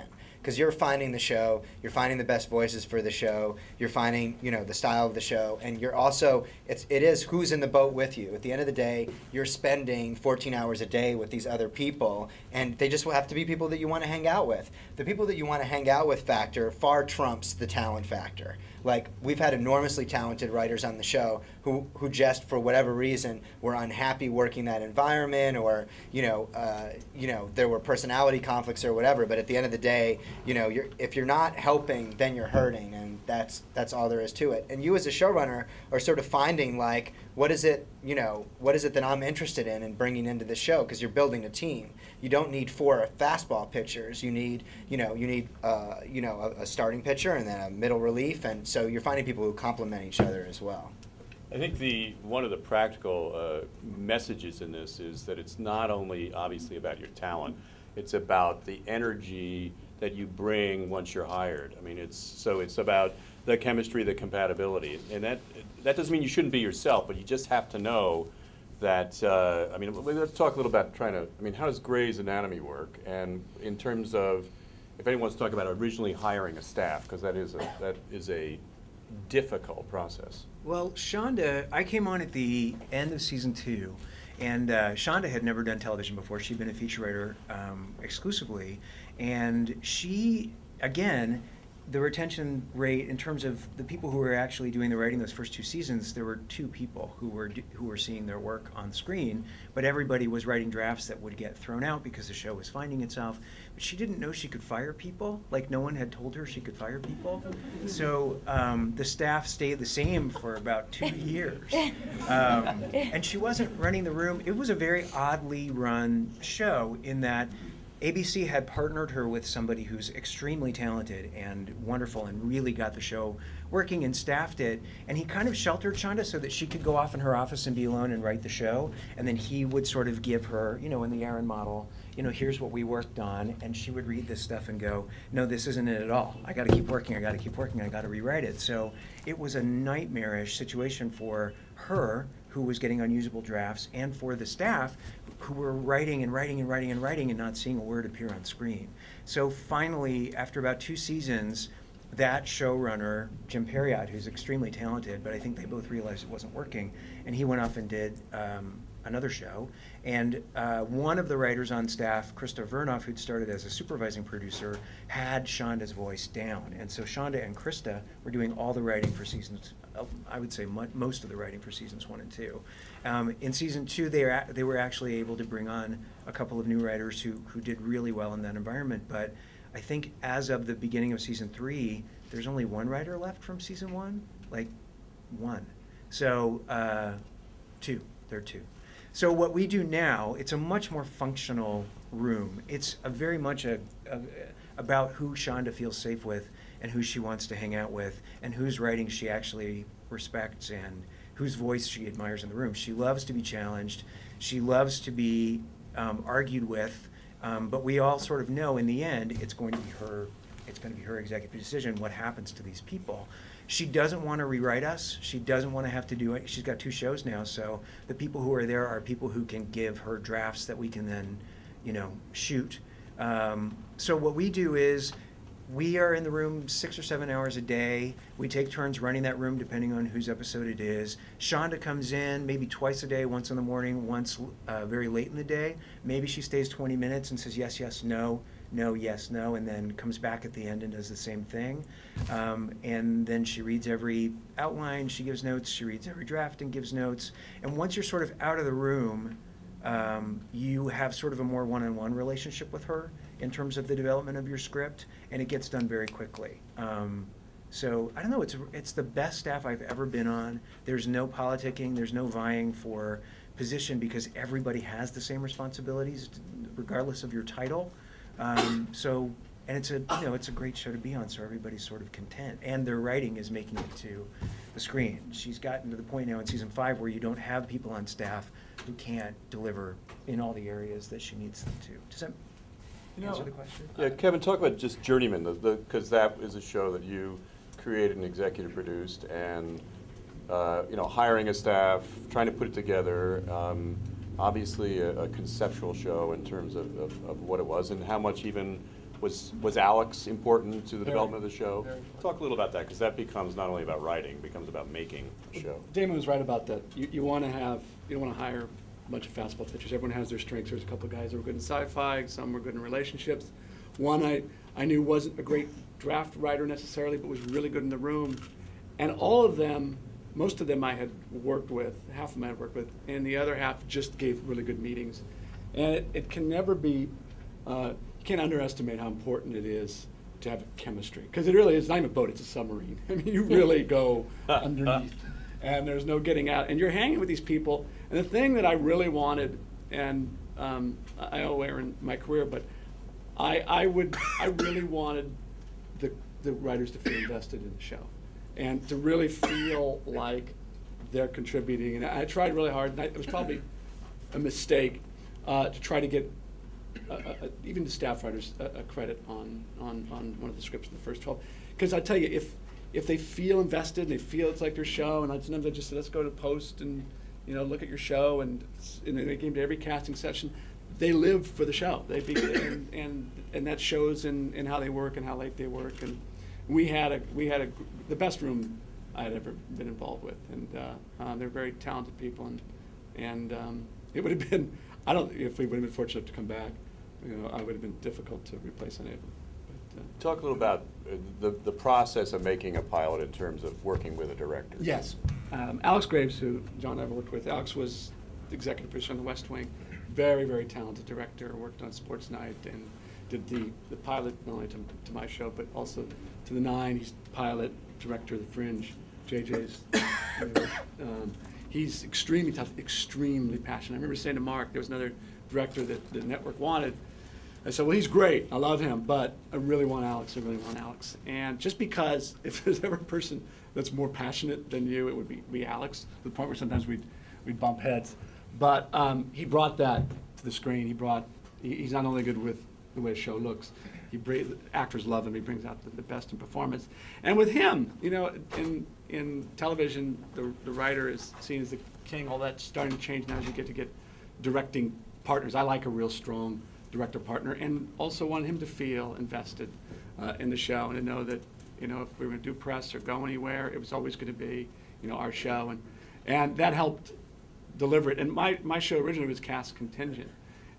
Because you're finding the show, you're finding the best voices for the show, you're finding, you know, the style of the show, and you're also, it's, it is who's in the boat with you. At the end of the day, you're spending 14 hours a day with these other people, and they just will have to be people that you want to hang out with. The people that you want to hang out with factor far trumps the talent factor like we've had enormously talented writers on the show who who just for whatever reason were unhappy working that environment or you know uh, you know there were personality conflicts or whatever but at the end of the day you know you're if you're not helping then you're hurting and that's that's all there is to it. And you as a showrunner are sort of finding like what is it you know what is it that I'm interested in and bringing into the show? Because you're building a team. You don't need four fastball pitchers. You need you know you need uh, you know a, a starting pitcher and then a middle relief and so you're finding people who complement each other as well. I think the, one of the practical uh, messages in this is that it's not only obviously about your talent, it's about the energy that you bring once you're hired. I mean, it's, so it's about the chemistry, the compatibility. And that, that doesn't mean you shouldn't be yourself, but you just have to know that, uh, I mean, let's talk a little about trying to, I mean, how does Grey's Anatomy work? And in terms of, if anyone wants to talk about originally hiring a staff, because that is a, that is a difficult process. Well, Shonda, I came on at the end of season two, and uh, Shonda had never done television before. She'd been a feature writer um, exclusively, and she again, the retention rate in terms of the people who were actually doing the writing those first two seasons, there were two people who were who were seeing their work on screen, but everybody was writing drafts that would get thrown out because the show was finding itself. But she didn't know she could fire people. Like no one had told her she could fire people. So um, the staff stayed the same for about two (laughs) years, um, and she wasn't running the room. It was a very oddly run show in that. ABC had partnered her with somebody who's extremely talented and wonderful and really got the show working and staffed it. And he kind of sheltered Shonda so that she could go off in her office and be alone and write the show. And then he would sort of give her, you know, in the Aaron model, you know, here's what we worked on. And she would read this stuff and go, no, this isn't it at all. I got to keep working. I got to keep working. I got to rewrite it. So it was a nightmarish situation for her who was getting unusable drafts and for the staff who were writing and writing and writing and writing and not seeing a word appear on screen. So finally, after about two seasons, that showrunner, Jim Parriott, who's extremely talented, but I think they both realized it wasn't working, and he went off and did um, another show. And uh, one of the writers on staff, Krista Vernoff, who'd started as a supervising producer, had Shonda's voice down. And so Shonda and Krista were doing all the writing for seasons, uh, I would say mo- most of the writing for seasons one and two. Um, in season two, they, are, they were actually able to bring on a couple of new writers who, who did really well in that environment. But I think as of the beginning of season three, there's only one writer left from season one, like one. So uh, two, there are two. So what we do now, it's a much more functional room. It's a very much a, a, about who Shonda feels safe with and who she wants to hang out with and whose writing she actually respects and whose voice she admires in the room. She loves to be challenged. She loves to be um, argued with. Um, but we all sort of know in the end it's going to be her. It's going to be her executive decision what happens to these people. She doesn't want to rewrite us. She doesn't want to have to do it. She's got two shows now, so the people who are there are people who can give her drafts that we can then, you know, shoot. Um, so what we do is we are in the room six or seven hours a day. We take turns running that room depending on whose episode it is. Shonda comes in maybe twice a day, once in the morning, once uh, very late in the day. Maybe she stays 20 minutes and says yes, yes, no, no, yes, no, and then comes back at the end and does the same thing. Um, and then she reads every outline, she gives notes, she reads every draft and gives notes. And once you're sort of out of the room, um, you have sort of a more one-on-one relationship with her in terms of the development of your script, and it gets done very quickly. Um, so I don't know. It's it's the best staff I've ever been on. There's no politicking. There's no vying for position because everybody has the same responsibilities, regardless of your title. Um, so and it's a you know it's a great show to be on. So everybody's sort of content, and their writing is making it to the screen. She's gotten to the point now in season five where you don't have people on staff who can't deliver in all the areas that she needs them to. Does that answer the question? Yeah, Kevin, talk about just Journeyman, the, the, because that is a show that you created and executive produced, and, uh, you know, hiring a staff, trying to put it together, um, obviously a, a conceptual show in terms of, of, of what it was, and how much even was, was Alex important to the Very, development of the show? Talk a little about that, because that becomes not only about writing, becomes about making a show. Damon was right about that. You, you want to have, you don't want to hire a bunch of fastball pitchers. Everyone has their strengths. There's a couple of guys that were good in sci-fi, some were good in relationships. One I, I knew wasn't a great draft writer necessarily, but was really good in the room. And all of them, most of them I had worked with, half of them I had worked with, and the other half just gave really good meetings. And it, it can never be, uh, you can't underestimate how important it is to have chemistry. Because it really is not even a boat, it's a submarine. (laughs) I mean, you really go (laughs) underneath, and there's no getting out. And you're hanging with these people. And the thing that I really wanted, and um, I owe Aaron my career, but I, I would, I really (coughs) wanted the, the writers to feel invested in the show and to really feel like they're contributing. And I tried really hard, and I, it was probably a mistake uh, to try to get uh, uh, even the staff writers a, a credit on, on, on one of the scripts in the first 12. Because I tell you, if, if they feel invested and they feel it's like their show, and I, sometimes I just say, let's go to post and you know look at your show, and, and they came to every casting session. They live for the show. They be, and, (coughs) and and that shows in, in how they work and how late they work. And we had a we had a the best room I had ever been involved with, and uh, uh, they're very talented people, and and um, it would have been I don't if we would have been fortunate to come back, you know, I would have been difficult to replace any of them. Talk a little about uh, the, the process of making a pilot in terms of working with a director. Yes. Um, Alex Graves, who John and I worked with, Alex was executive producer on The West Wing. Very, very talented director, worked on Sports Night and did the, the pilot not only to, to my show, but also to The Nine. He's pilot, director of The Fringe, JJ's. (coughs) um, he's extremely tough, extremely passionate. I remember saying to Marc, there was another director that the network wanted. I said, well, he's great. I love him, but I really want Alex. I really want Alex. And just because (laughs) if there's ever a person that's more passionate than you, it would be, be Alex, to the point where sometimes we'd, we'd bump heads. But um, he brought that to the screen. He brought, he, he's not only good with the way a show looks, he bring, actors love him. He brings out the, the best in performance. And with him, you know, in, in television, the, the writer is seen as the king. All that's starting to change now as you get to get directing partners. I like a real strong director partner, and also want him to feel invested uh, in the show and to know that you know if we were going to do press or go anywhere, it was always going to be you know our show, and and that helped deliver it. And my my show originally was cast contingent,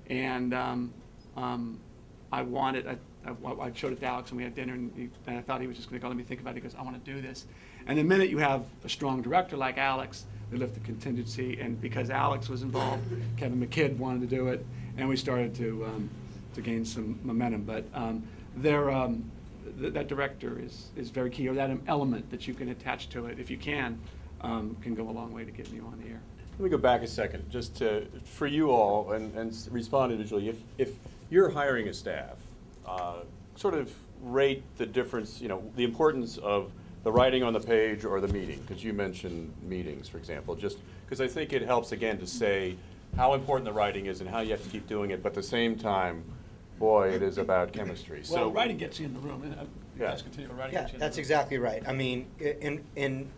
and um, um, I wanted. I, I, showed it to Alex and we had dinner and, he, and I thought he was just going to go let me think about it. He goes, I want to do this. And the minute you have a strong director like Alex, they lift the contingency. And because Alex was involved, Kevin McKidd wanted to do it and we started to, um, to gain some momentum. But um, there, um, th- that director is, is very key, or that element that you can attach to it, if you can, um, can go a long way to getting you on the air. Let me go back a second, just to, for you all, and, and respond individually. If, if you're hiring a staff, uh, sort of rate the difference, you know, the importance of the writing on the page or the meeting, because you mentioned meetings, for example, just, because I think it helps, again, to say how important the writing is and how you have to keep doing it, but at the same time, boy, it is about chemistry. So Well, writing gets you in the room, and uh, you Yeah. guys continue, writing Yeah, gets you in the that's room. exactly right. I mean, i- in in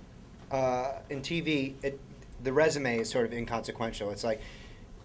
uh, in TV, it, the resume is sort of inconsequential. It's like,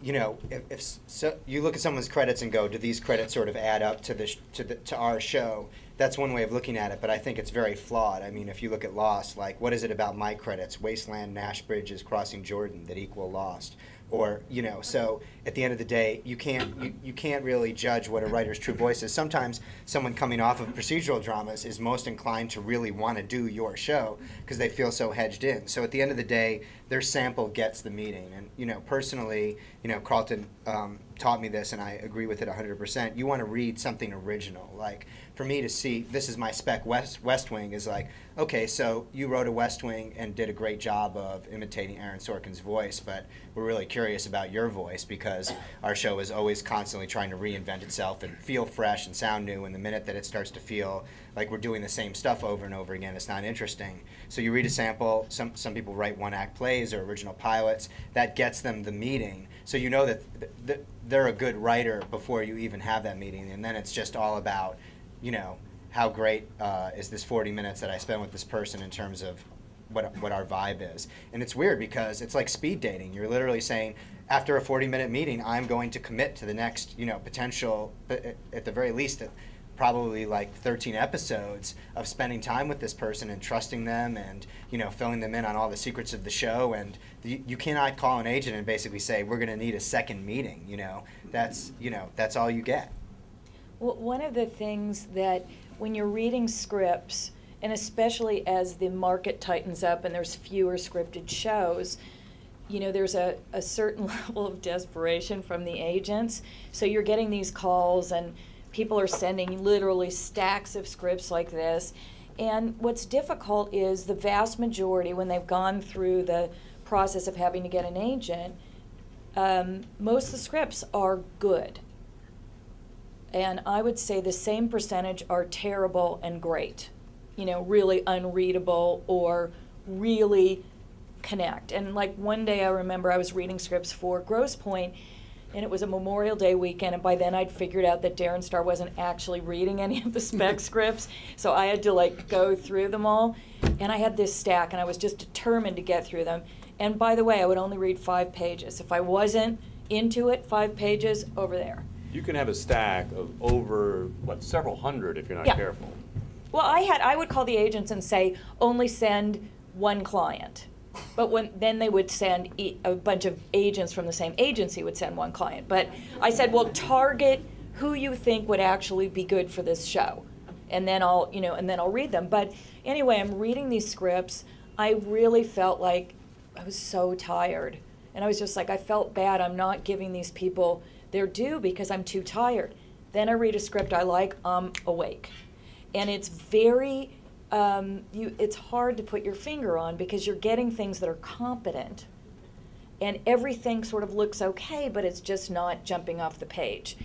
you know, if, if s- so, you look at someone's credits and go, do these credits sort of add up to the sh- to the to our show? That's one way of looking at it, but I think it's very flawed. I mean, if you look at Lost, like, what is it about my credits? Wasteland, Nash Bridges, Crossing Jordan that equal Lost? Or you know so at the end of the day you can't you, you can't really judge what a writer's true voice is. Sometimes someone coming off of procedural dramas is most inclined to really want to do your show because they feel so hedged in. So at the end of the day their sample gets the meeting and you know personally you know carlton um, taught me this and i agree with it 100% you want to read something original like for me to see this is my spec west west wing is like okay so you wrote a west wing and did a great job of imitating aaron sorkin's voice but we're really curious about your voice because our show is always constantly trying to reinvent itself and feel fresh and sound new. And the minute that it starts to feel like we're doing the same stuff over and over again it's not interesting. So you read a sample some, some people write one act plays or original pilots that gets them the meeting. So you know that th- th- they're a good writer before you even have that meeting. And then it's just all about you know how great uh, is this 40 minutes that i spend with this person in terms of what, what our vibe is. And it's weird because it's like speed dating. You're literally saying after a 40 minute meeting i'm going to commit to the next you know potential at at the very least uh, probably like 13 episodes of spending time with this person and trusting them and you know filling them in on all the secrets of the show. And you, you cannot call an agent and basically say we're going to need a second meeting you know? That's you know that's all you get Well, one of the things that when you're reading scripts, and especially as the market tightens up and there's fewer scripted shows, you know, there's a, a certain (laughs) level of desperation from the agents. So you're getting these calls, and people are sending literally stacks of scripts like this. And what's difficult is the vast majority, when they've gone through the process of having to get an agent, um, most of the scripts are good. And I would say the same percentage are terrible and great. You know, really unreadable or really connect. And like one day I remember I was reading scripts for Grosse Pointe and it was a Memorial Day weekend and by then I'd figured out that Darren Star wasn't actually reading (laughs) any of the spec (laughs) scripts. So I had to like go through them all. And I had this stack and I was just determined to get through them. And by the way, I would only read five pages. If I wasn't into it, five pages over there. You can have a stack of over, what, several hundred if you're not Yeah. careful. Well, I had I would call the agents and say only send one client, but when then they would send e- a bunch of agents from the same agency would send one client. But I said, well, target who you think would actually be good for this show, and then I'll, you know, and then I'll read them. But anyway, I'm reading these scripts. I really felt like I was so tired. And I was just like, I felt bad. I'm not giving these people their due because I'm too tired. Then I read a script I like, I'm awake. And it's very, um, you, it's hard to put your finger on because you're getting things that are competent. And everything sort of looks okay, but it's just not jumping off the page.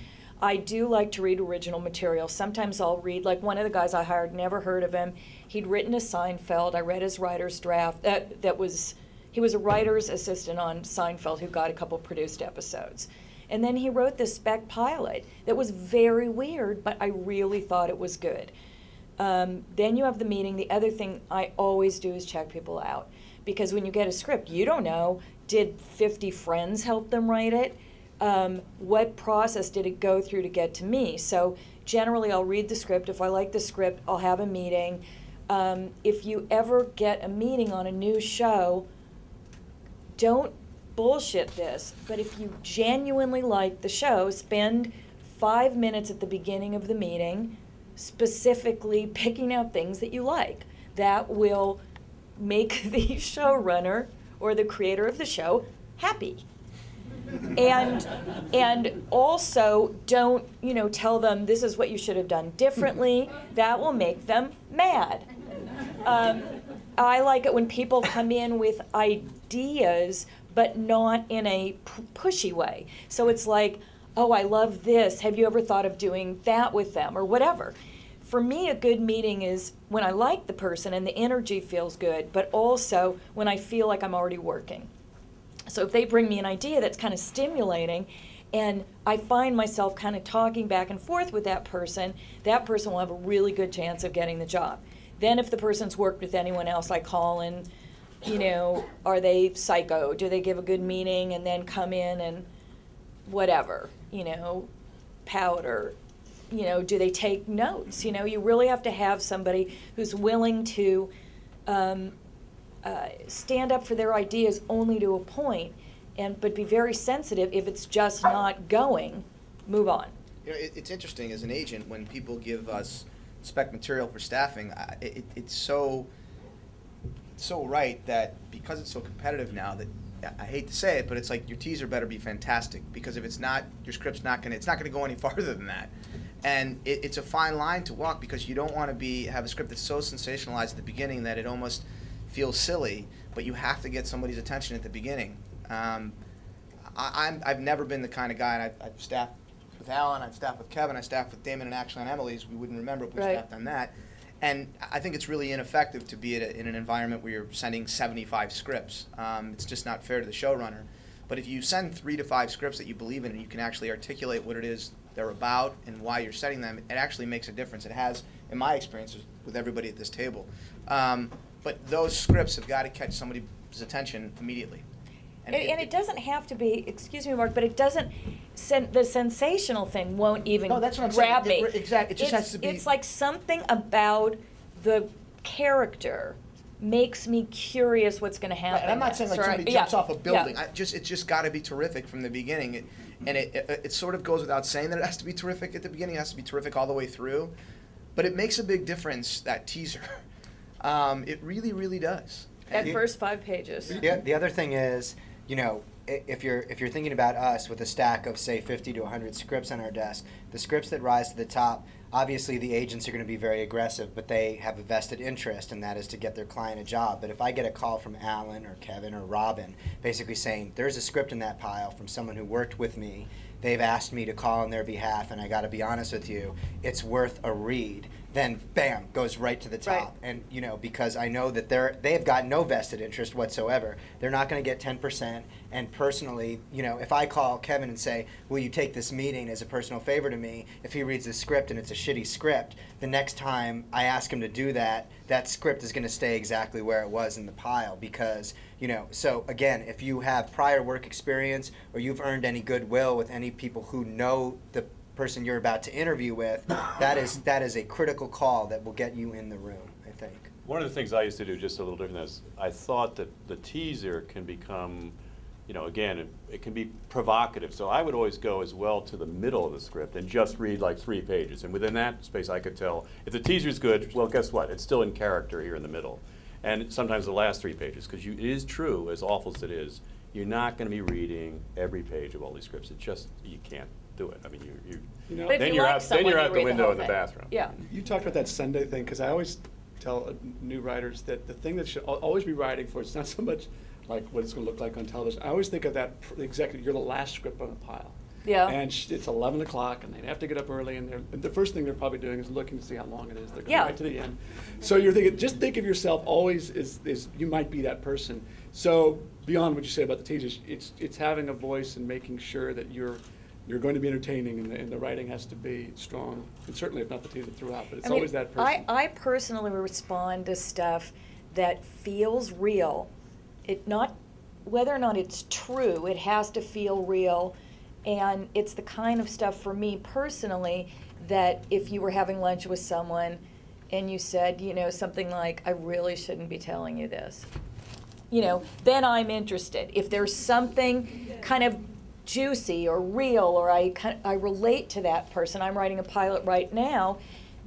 I do like to read original material. Sometimes I'll read, like one of the guys I hired, never heard of him. He'd written a Seinfeld. I read his writer's draft. That, that was, he was a writer's assistant on Seinfeld who got a couple produced episodes. And then he wrote this spec pilot that was very weird, but I really thought it was good. Um, then you have the meeting. The other thing I always do is check people out. Because when you get a script, you don't know did 50 friends help them write it? Um, what process did it go through to get to me? So generally, I'll read the script. If I like the script, I'll have a meeting. Um, if you ever get a meeting on a new show, don't bullshit this, but if you genuinely like the show, spend five minutes at the beginning of the meeting specifically picking out things that you like. That will make (laughs) the showrunner or the creator of the show happy. And and also don't, you know, tell them this is what you should have done differently. That will make them mad. Um, I like it when people come in with ideas, but not in a pushy way. So it's like, oh, I love this. Have you ever thought of doing that with them or whatever? For me, a good meeting is when I like the person and the energy feels good, but also when I feel like I'm already working. So if they bring me an idea that's kind of stimulating, and I find myself kind of talking back and forth with that person, that person will have a really good chance of getting the job. Then, if the person's worked with anyone else, I call and, you know, are they psycho? Do they give a good meeting and then come in and whatever, you know, powder? You know, do they take notes? You know, you really have to have somebody who's willing to um, uh, stand up for their ideas only to a point, and but be very sensitive if it's just not going. Move on. You know, it, it's interesting as an agent when people give us spec material for staffing. I, it, it's so so right that because it's so competitive now that I hate to say it, but it's like your teaser better be fantastic because if it's not, your script's not gonna it's not gonna go any (laughs) farther than that. And it, it's a fine line to walk because you don't want to be have a script that's so sensationalized at the beginning that it almost feels silly, but you have to get somebody's attention at the beginning. Um, I, I'm, I've never been the kind of guy, and I've, I've staffed with Allan, I've staffed with Kevin, I staffed with Damon and actually on Emily's. We wouldn't remember if we Right. staffed on that. And I think it's really ineffective to be a, in an environment where you're sending 75 scripts. Um, it's just not fair to the showrunner. But if you send three to five scripts that you believe in and you can actually articulate what it is they're about and why you're setting them, it actually makes a difference. It has, in my experience with everybody at this table. Um, but those scripts have got to catch somebody's attention immediately. And, and it doesn't have to be, excuse me, Marc, but it doesn't, sen- the sensational thing won't even No, that's what I'm saying. grab me. It- exact- it just It's- has to be- It's like something about the character makes me curious what's gonna happen. Right, and I'm not saying like next, or- somebody yeah, jumps off a building. yeah. I just it's just got to be terrific from the beginning, it, and it, it it sort of goes without saying that it has to be terrific at the beginning. It has to be terrific all the way through, but it makes a big difference that teaser. (laughs) Um, it really, really does. That You- first five pages. Yeah. the other thing is, you know, if you're if you're thinking about us with a stack of say 50 to 100 scripts on our desk, the scripts that rise to the top, obviously the agents are going to be very aggressive, but they have a vested interest, and that is to get their client a job. But if I get a call from Allan or Kevin or Robin, basically saying there's a script in that pile from someone who worked with me, they've asked me to call on their behalf, and I got to be honest with you, it's worth a read. Then bam goes right to the top Right. and you know because I know that they're they've got no vested interest whatsoever. They're not going to get ten percent. And personally, you know, if I call Kevin and say, "Will you take this meeting as a personal favor to me?" If he reads the script and it's a shitty script, the next time I ask him to do that, that script is going to stay exactly where it was in the pile because you know. So again, if you have prior work experience or you've earned any goodwill with any people who know the person you're about to interview with, that is that is a critical call that will get you in the room. I think. One of the things I used to do, just a little different, is I thought that the teaser can become, you know, again, it, it can be provocative. So I would always go as well to the middle of the script and just read like three pages. And within that space, I could tell if the teaser's good. Well, guess what? It's still in character here in the middle, and sometimes the last three pages because it is true, as awful as it is, you're not going to be reading every page of all these scripts. It just you can't do it. I mean, you you. You know, But if then you you're like out. Then you're out the read the window whole in the bathroom. Yeah. You talked about that Sunday thing, because I always tell uh, new writers that the thing that should always be writing for, it's not so much like what it's gonna look like on television. I always think of that pr- executive, you're the last script on a pile. Yeah. And sh- it's eleven o'clock, and they have to get up early, and they're, and the first thing they're probably doing is looking to see how long it is. They're Yeah. going right to the end. So you're thinking, just think of yourself always as, as, you might be that person. So beyond what you say about the teachers, it's, it's having a voice and making sure that you're, you're going to be entertaining, and the, and the writing has to be strong. And certainly, if not the teaser throughout, but it's I mean, always that person. I, I personally respond to stuff that feels real. It not whether or not it's true, it has to feel real. And it's the kind of stuff for me personally that if you were having lunch with someone and you said, you know, something like, I really shouldn't be telling you this. You know, then I'm interested. If there's something kind of juicy or real or I I relate to that person. I'm writing a pilot right now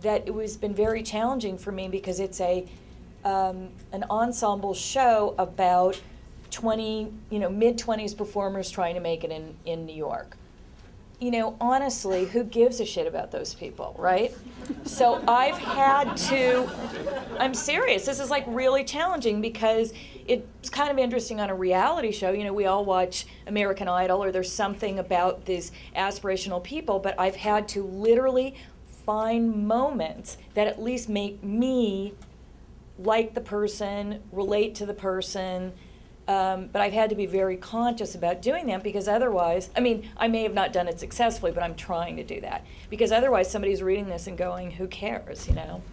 that it was been very challenging for me because it's a um, an ensemble show about 20 you know mid 20s performers trying to make it in in New York. You know, honestly, who gives a shit about those people, right? So I've had to I'm serious. This is like really challenging because it's kind of interesting on a reality show. You know, we all watch American Idol or there's something about these aspirational people, but I've had to literally find moments that at least make me like the person, relate to the person. Um, but I've had to be very conscious about doing that because otherwise, I mean, I may have not done it successfully, but I'm trying to do that. Because otherwise, somebody's reading this and going, who cares, you know?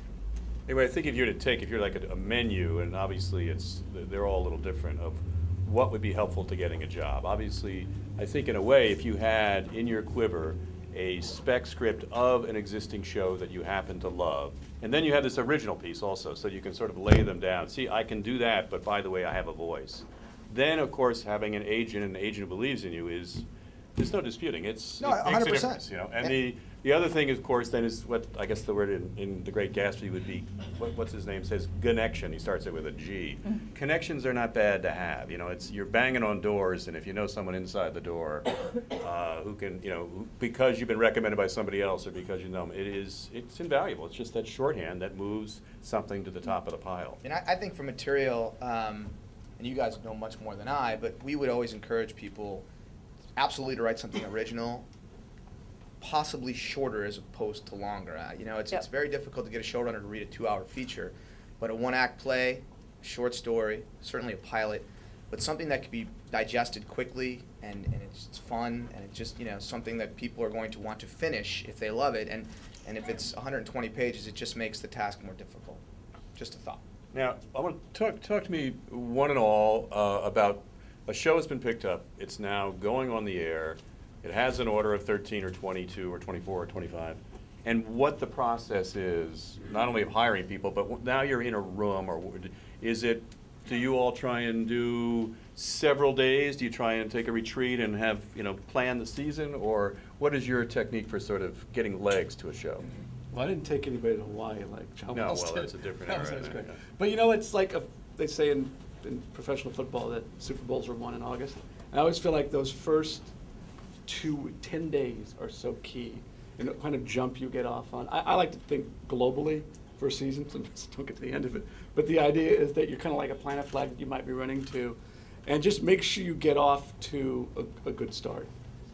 Anyway, I think if you were to take, if you're like a, a menu, and obviously it's, they're all a little different, of what would be helpful to getting a job. Obviously, I think in a way, if you had in your quiver a spec script of an existing show that you happen to love, and then you have this original piece also, so you can sort of lay them down. See, I can do that, but by the way, I have a voice. Then, of course, having an agent, and an agent who believes in you is, there's no disputing. It's, No, it makes a 100%. difference, you know? And the, the other thing, of course, then is what, I guess the word in, in The Great Gatsby would be, what, what's his name, says connection, he starts it with a G. Connections are not bad to have, you know, it's, you're banging on doors, and if you know someone inside the door, (coughs) uh, who can, you know, who- because you've been recommended by somebody else, or because you know them, it is, it's invaluable, it's just that shorthand that moves something to the top of the pile. And I, I think for material, um, and you guys know much more than I, but we would always encourage people absolutely to write something original, possibly shorter as opposed to longer. Uh, you know, it's, it's very difficult to get a showrunner to read a two-hour feature, but a one-act play, short story, certainly a pilot, but something that could be digested quickly and, and it's, it's fun and it's just you know something that people are going to want to finish if they love it and and if it's 120 pages, it just makes the task more difficult. Just a thought. Now, I want to talk, talk to me, one and all, uh, about a show has been picked up. It's now going on the air. It has an order of 13 or 22 or 24 or 25. And what the process is, not only of hiring people, but w- now you're in a room, or w- is it, do you all try and do several days? Do you try and take a retreat and have, you know, plan the season? Or what is your technique for sort of getting legs to a show? Well, I didn't take anybody to Hawaii like John No, Wells well, did. that's a different (laughs) era, But you know, it's like a, they say in, in professional football that Super Bowls are won in August. And I always feel like those first two, 10 days are so key. And what kind of jump you get off on. I, I like to think globally for a season, sometimes don't get to the end of it. But the idea is that you're kind of like a planet flag you might be running to. And just make sure you get off to a, a good start.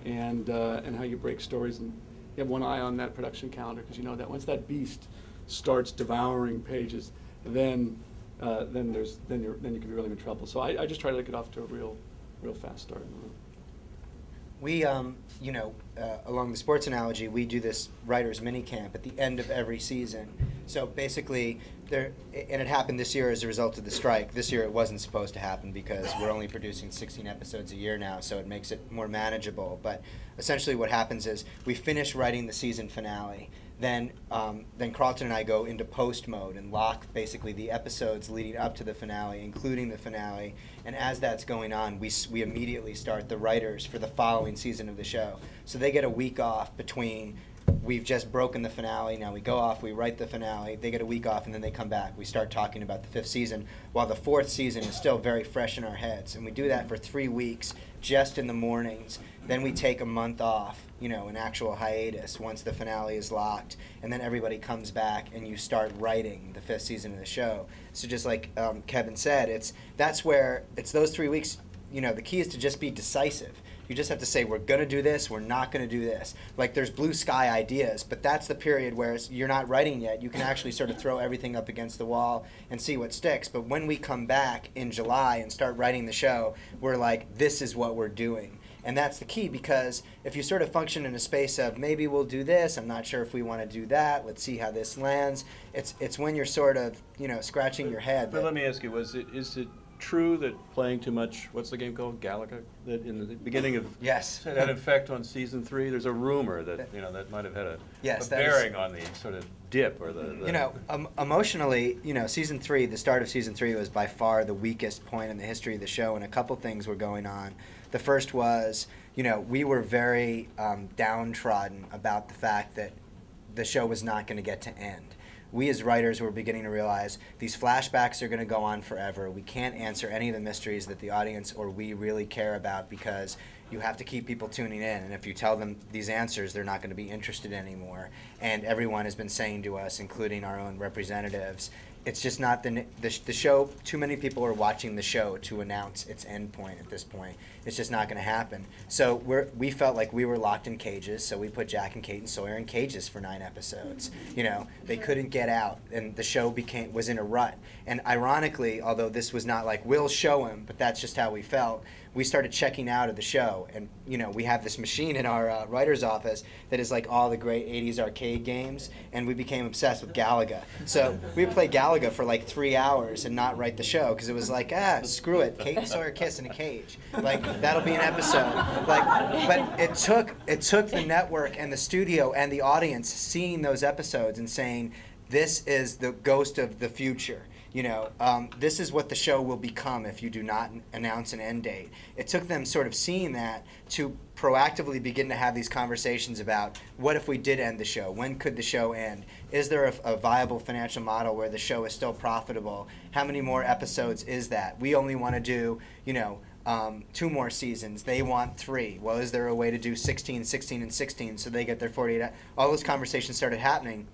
And, uh, and how you break stories and you have one eye on that production calendar because you know that once that beast starts devouring pages, then uh, then there's then you're then you can be really in trouble. So I, I just try to get off to a real real fast start. in the room. We, um, you know, uh, along the sports analogy, we do this writers mini camp at the end of every season. So basically, there, and it happened this year as a result of the strike. This year it wasn't supposed to happen because we're only producing 16 episodes a year now, so it makes it more manageable. But essentially, what happens is we finish writing the season finale. Then, um, then Carlton and I go into post mode and lock basically the episodes leading up to the finale, including the finale. And as that's going on, we, we immediately start the writers for the following season of the show. So they get a week off between we've just broken the finale. Now we go off, we write the finale. They get a week off, and then they come back. We start talking about the fifth season, while the fourth season is still very fresh in our heads. And we do that for three weeks, just in the mornings. Then we take a month off, you know, an actual hiatus once the finale is locked, and then everybody comes back, and you start writing the fifth season of the show. So just like um, Kevin said, it's that's where it's those three weeks. You know, the key is to just be decisive. You just have to say, we're going to do this, we're not going to do this. Like, there's blue sky ideas, but that's the period where you're not writing yet. You can actually sort of throw everything up against the wall and see what sticks. But when we come back in July and start writing the show, we're like, this is what we're doing. And that's the key because if you sort of function in a space of maybe we'll do this, I'm not sure if we want to do that, let's see how this lands. It's, it's when you're sort of, you know, scratching your head. But that- let me ask you, was it, is it true that playing too much, what's the game called, Galaga? That in the beginning of. Yes. Had an effect on season three? There's a rumor that, you know, that might have had a. Yes, a that is- bearing on the sort of dip or the. the- You know, um, emotionally, you know, season three, the start of season three was by far the weakest point in the history of the show, and a couple things were going on. The first was, you know, we were very um, downtrodden about the fact that the show was not going to get to end. We as writers were beginning to realize these flashbacks are going to go on forever. We can't answer any of the mysteries that the audience or we really care about because you have to keep people tuning in. And if you tell them these answers, they're not going to be interested anymore. And everyone has been saying to us, including our own representatives, it's just not the, the, the show. Too many people are watching the show to announce its end point at this point. It's just not going to happen. So we're, we felt like we were locked in cages. So we put Jack and Kate and Sawyer in cages for nine episodes. Mm-hmm. You know, they couldn't get out, and the show became was in a rut. And ironically, although this was not like we'll show him, but that's just how we felt. We started checking out of the show, and you know, we have this machine in our uh, writer's office that is like all the great '80s arcade games, and we became obsessed with Galaga. So we would play Galaga for like three hours and not write the show because it was like, ah, screw it, Kate Sawyer kiss in a cage. Like that'll be an episode. Like, but it took it took the network and the studio and the audience seeing those episodes and saying, this is the ghost of the future. You know, um, this is what the show will become if you do not announce an end date. It took them sort of seeing that to proactively begin to have these conversations about what if we did end the show? When could the show end? Is there a, a viable financial model where the show is still profitable? How many more episodes is that? We only want to do, you know, um, two more seasons. They want three. Well, is there a way to do 16, 16, and 16 so they get their 48? All those conversations started happening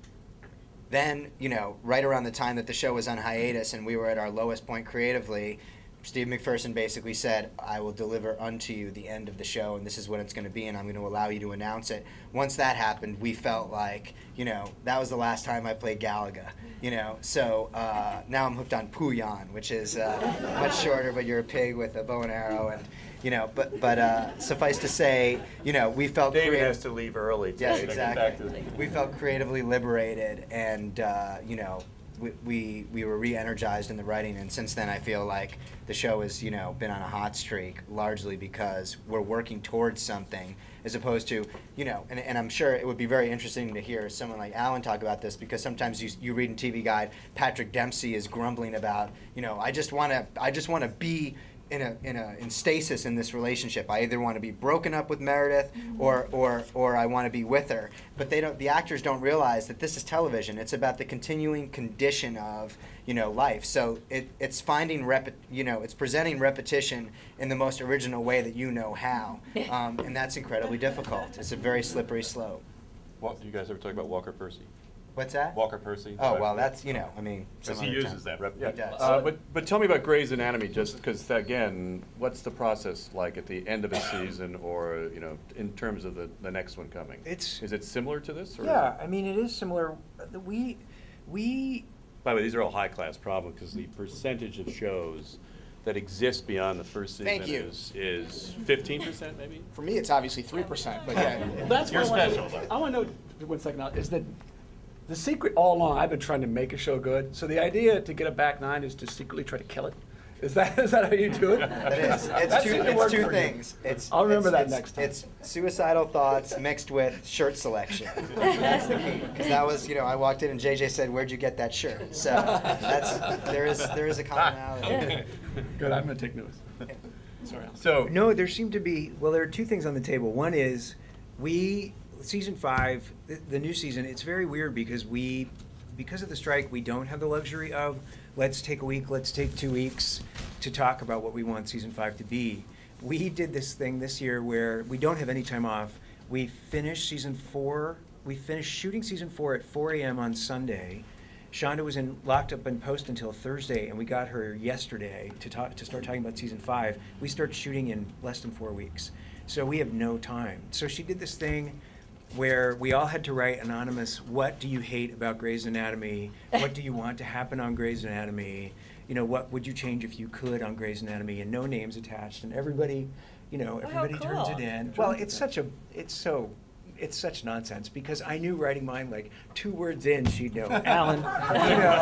then you know right around the time that the show was on hiatus and we were at our lowest point creatively steve mcpherson basically said i will deliver unto you the end of the show and this is what it's going to be and i'm going to allow you to announce it. Once that happened we felt like you know that was the last time i played galaga you know? So uh, now i'm hooked on Pooyan which is uh, much shorter but you're a pig with a bow and arrow and you know but but uh, suffice to say you know we felt David creative- has to leave early. today Yes, to back to- exactly. We felt creatively liberated, and uh, you know, we, we we were re-energized in the writing. And since then, I feel like the show has you know been on a hot streak, largely because we're working towards something, as opposed to you know. And, and I'm sure it would be very interesting to hear someone like Allan talk about this because sometimes you you read in TV Guide, Patrick Dempsey is grumbling about you know I just want to I just want to be in a in a in stasis in this relationship. I either want to be broken up with Meredith or or or I want to be with her. But they don't the actors don't realize that this is television. It's about the continuing condition of, you know, life. So it it's finding rep you know, it's presenting repetition in the most original way that you know how. (laughs) Um, and that's incredibly difficult. It's a very slippery slope. Walk- Do you guys ever talk about Walker Percy? What's that? Walker Percy? Oh, well, that's, you know, I mean, Because he uses time. that. rep- He yeah. does. Uh, But, but tell me about Grey's Anatomy, just because, again, what's the process like at the end of a season or, you know, in terms of the, the next one coming? It's- Is it similar to this? or- Yeah, I mean, it is similar. We, we, By the way, these are all high-class problems, because the percentage of shows that exist beyond the first season Thank you. is, is fifteen percent, maybe? For me, it's obviously three percent, but yeah. That's You're what I wanna- special. I want to know, one second now, is that the secret all along, I've been trying to make a show good. So the idea to get a back nine is to secretly try to kill it. Is that, (laughs) is that how you do it? That is. It's two, it's two things. It's, I'll remember it's- that it's- next time. It's suicidal thoughts mixed with shirt selection. (laughs) That's the key. Because that was, you know, I walked in and JJ said, "Where'd you get that shirt?" So that's there is there is a commonality. Good, I'm gonna take notes. Sorry. So, No, there seem to be, well, there are two things on the table. One is, we, season five, the, the new season, it's very weird because we, because of the strike, we don't have the luxury of, let's take a week, let's take two weeks to talk about what we want season five to be. We did this thing this year where we don't have any time off. We finished season four, we finished shooting season four at four AM on Sunday. Shonda was in locked up in post until Thursday, and we got her yesterday to talk to start talking about season five. We start shooting in less than four weeks, so we have no time. So she did this thing where we all had to write anonymous. What do you hate about Grey's Anatomy? What do you want to happen on Grey's Anatomy? You know, what would you change if you could on Grey's Anatomy? And no names attached, and everybody, you know, Oh, how everybody turns it in. Well, it's such a, it's so it's such nonsense because I knew writing mine like two words in she'd know (laughs) Allan, you know.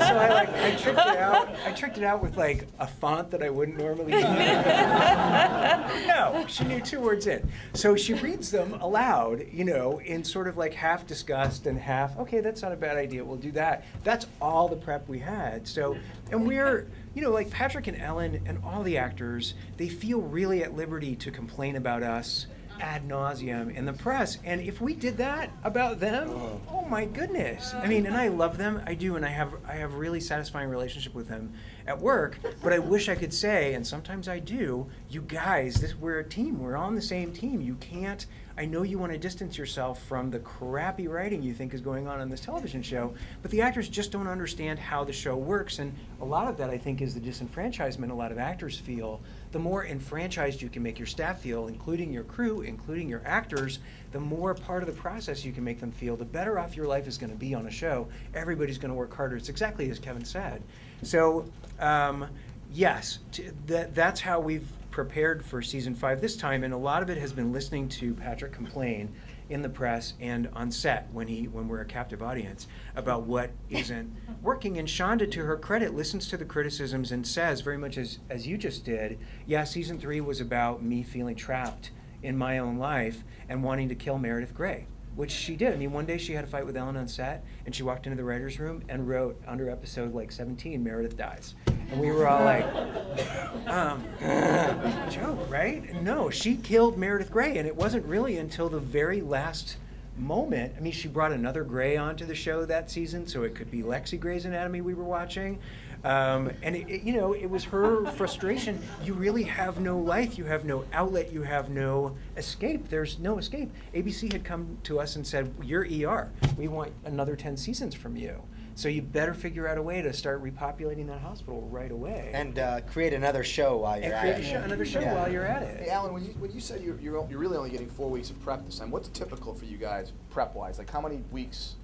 So I like I tricked it out. I tricked it out with like a font that I wouldn't normally use. (laughs) no, she knew two words in. So she reads them aloud, you know, in sort of like half disgust and half, okay, that's not a bad idea. We'll do that. That's all the prep we had. So, and we're, you know, like Patrick and Ellen and all the actors, they feel really at liberty to complain about us ad nauseum in the press. And if we did that about them, oh. oh my goodness. I mean, and I love them, I do, and I have I have really satisfying relationship with them at work. But I wish I could say, and sometimes I do, you guys, this we're a team. We're on the same team. You can't. I know you want to distance yourself from the crappy writing you think is going on on this television show, but the actors just don't understand how the show works. And a lot of that, I think, is the disenfranchisement a lot of actors feel. The more enfranchised you can make your staff feel, including your crew, including your actors, the more part of the process you can make them feel, the better off your life is going to be on a show. Everybody's going to work harder. It's exactly as Kevin said. So, um, yes, t- that, that's how we've prepared for season five this time, and a lot of it has been listening to Patrick complain in the press and on set when he when we're a captive audience about what isn't (laughs) working. And Shonda, to her credit, listens to the criticisms and says very much as as you just did. Yeah, season three was about me feeling trapped in my own life and wanting to kill Meredith Grey. Which she did. I mean, one day she had a fight with Ellen on set, and she walked into the writers' room and wrote under episode like 17, Meredith dies, and we were all like, (laughs) um, (laughs) joke, right? No, she killed Meredith Grey, and it wasn't really until the very last moment. I mean, she brought another Grey onto the show that season, so it could be Lexie Grey's Anatomy we were watching. Um, and it, it- you know, it was her frustration. You really have no life. You have no outlet. You have no escape. There's no escape. ABC had come to us and said, "You're ER. We want another ten seasons from you. So you better figure out a way to start repopulating that hospital right away." And uh, create another show while you're And at it. show, another show Yeah. while you're at it. Hey. Allan, when you, when you said you're, you're, you're really only getting four weeks of prep this time, what's typical for you guys prep wise? Like, how many weeks?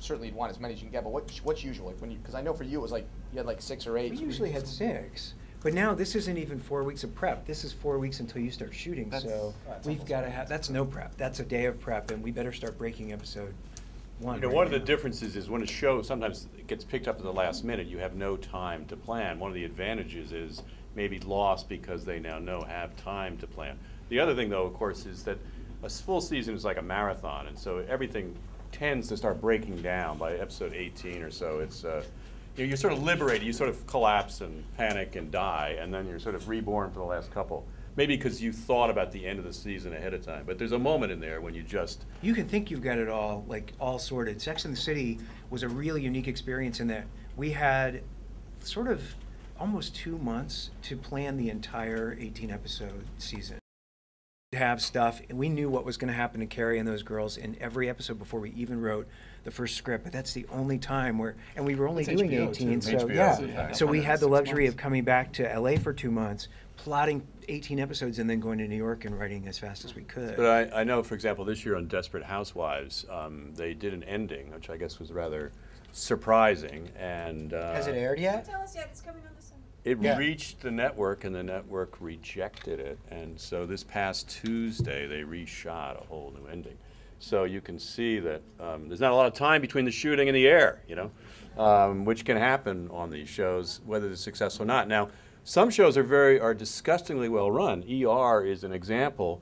Certainly, you'd want as many as you can get, but what, what's usual? Like when you, because I know for you it was like you had like six or eight. We usually had six, but now this isn't even four weeks of prep. This is four weeks until you start shooting. That's- so oh, that's we've got to have. That's no prep. That's a day of prep, and we better start breaking episode one. You know, right one of the differences is when a show sometimes gets picked up at the last minute, you have no time to plan. One of the advantages is maybe lost because they now know have time to plan. The other thing, though, of course, is that a full season is like a marathon, and so everything tends to start breaking down by episode 18 or so. It's uh, you know, you're sort of liberated. You sort of collapse and panic and die, and then you're sort of reborn for the last couple. Maybe because you thought about the end of the season ahead of time, but there's a moment in there when you just You can think you've got it all like all sorted. Sex and the City was a really unique experience in that we had sort of almost two months to plan the entire 18 episode season. Have stuff, and we knew what was going to happen to Carrie and those girls in every episode before we even wrote the first script. But that's the only time where, and we were only It's doing HBO 18, too. so HBO, yeah. yeah. So we had the luxury months. of coming back to LA for two months, plotting 18 episodes and then going to New York and writing as fast as we could. But I, I know, for example, this year on Desperate Housewives, um, they did an ending, which I guess was rather surprising, and uh, Has it aired yet? Tell us yet, it's coming on this summer. It Yeah. reached the network, and the network rejected it. And so this past Tuesday, they reshot a whole new ending. So you can see that um, there's not a lot of time between the shooting and the air, you know, um, which can happen on these shows, whether they're successful or not. Now, Some shows are very are disgustingly well run. ER is an example,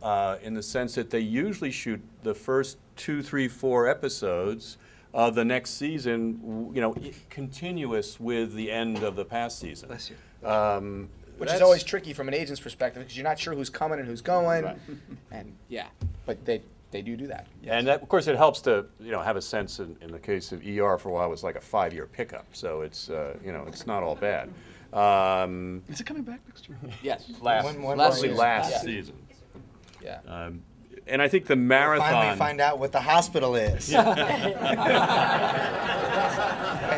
uh, in the sense that they usually shoot the first two, three, four episodes of the next season, you know, continuous with the end of the past season. Bless you. Um, Which is always tricky from an agent's perspective because you're not sure who's coming and who's going. Right. (laughs) And yeah, but they they do do that. yes. And that, of course, it helps to, you know, have a sense in, in the case of ER for a while, it was like a five-year pickup. So it's, uh, you know, it's not all bad. Um, Is it coming back next year? yes, last, One- one more mostly season. last Yeah. season. yeah. Um, and I think the marathon. Finally find out what the hospital is. (laughs)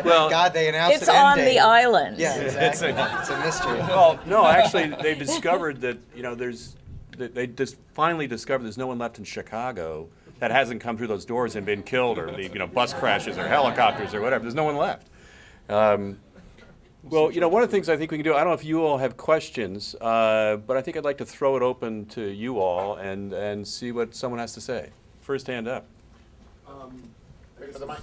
Well- God, they announced It's on the island. Yeah, It's a- It's a mystery. Well, no, actually, they discovered that, you know, there's, that they just finally discovered there's no one left in Chicago that hasn't come through those doors and been killed or, the, you know, bus crashes or helicopters or whatever. There's no one left. Um, well, you know, one of the things I think we can do, I don't know if you all have questions, uh, but I think I'd like to throw it open to you all and, and see what someone has to say. First hand up. For the mic.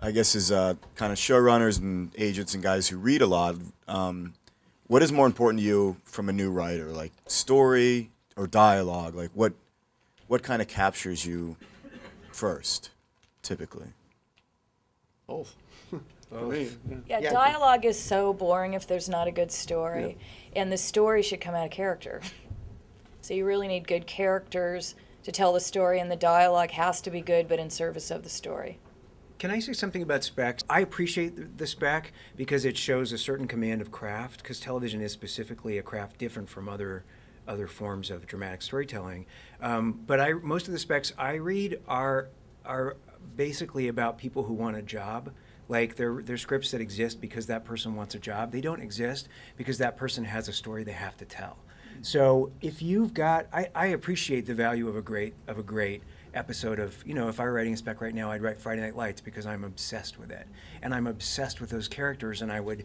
I guess as uh, kind of showrunners and agents and guys who read a lot, um, what is more important to you from a new writer, like story or dialogue? Like what, what kind of captures you first, typically? Both. (laughs) For yeah. Yeah, Yeah. dialogue is so boring if there's not a good story, and the story should come out of character. (laughs) So you really need good characters to tell the story, and the dialogue has to be good, but in service of the story. Can I say something about specs? I appreciate the, the spec because it shows a certain command of craft. Because television is specifically a craft different from other other forms of dramatic storytelling. Um, but I most of the specs I read are are basically about people who want a job. Like they're, they're scripts that exist because that person wants a job. They don't exist because that person has a story they have to tell. So if you've got, I, I appreciate the value of a great of a great episode of, you know, if I were writing a spec right now, I'd write Friday Night Lights because I'm obsessed with it. And I'm obsessed with those characters, and I would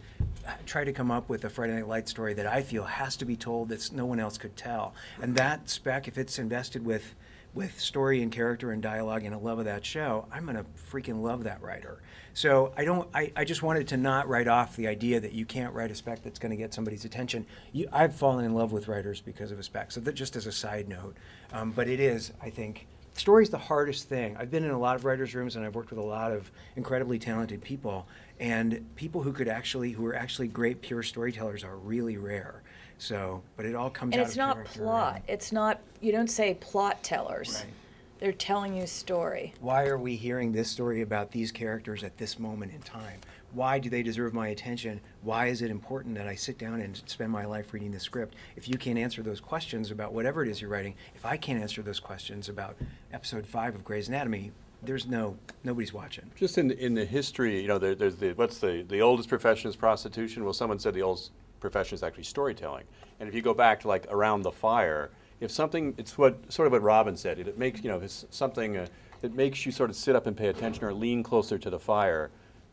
try to come up with a Friday Night Lights story that I feel has to be told that no one else could tell. And that spec, if it's invested with, with story and character and dialogue and a love of that show, I'm to freaking love that writer. So I don't. I, I just wanted to not write off the idea that you can't write a spec that's going to get somebody's attention. You, I've fallen in love with writers because of a spec. So that just as a side note, um, but it is. I think story's the hardest thing. I've been in a lot of writers' rooms and I've worked with a lot of incredibly talented people, and people who could actually who are actually great pure storytellers are really rare. So, but it all comes And out it's of not plot. and- It's not, you don't say plot tellers. Right. They're telling you story. Why are we hearing this story about these characters at this moment in time? Why do they deserve my attention? Why is it important that I sit down and spend my life reading the script? If you can't answer those questions about whatever it is you're writing, if I can't answer those questions about episode five of Grey's Anatomy, there's no nobody's watching. Just in, in the history, you know, there, there's the, what's the, the oldest profession is prostitution. Well, someone said the oldest profession is actually storytelling. And if you go back to like around the fire, if something, it's what, sort of what Robin said, it, it makes, you know, it's something uh, that makes you sort of sit up and pay attention or lean closer to the fire,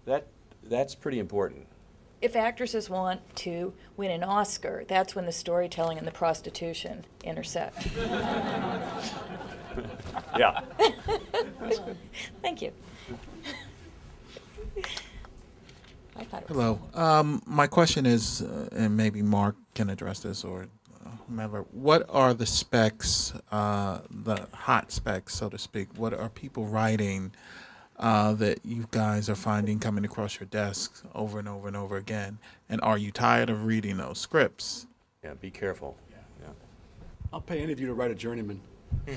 that, that's pretty important. If actresses want to win an Oscar, that's when the storytelling and the prostitution intersect. (laughs) Yeah. (laughs) Thank you. (laughs) I thought it was. Hello. Um, my question is, uh, and maybe Marc can address this or uh, whomever. What are the specs, uh, the hot specs, so to speak? What are people writing uh, that you guys are finding coming across your desks over and over and over again? And are you tired of reading those scripts? Yeah, be careful. Yeah. yeah. I'll pay any of you to write a journeyman. (laughs) (laughs)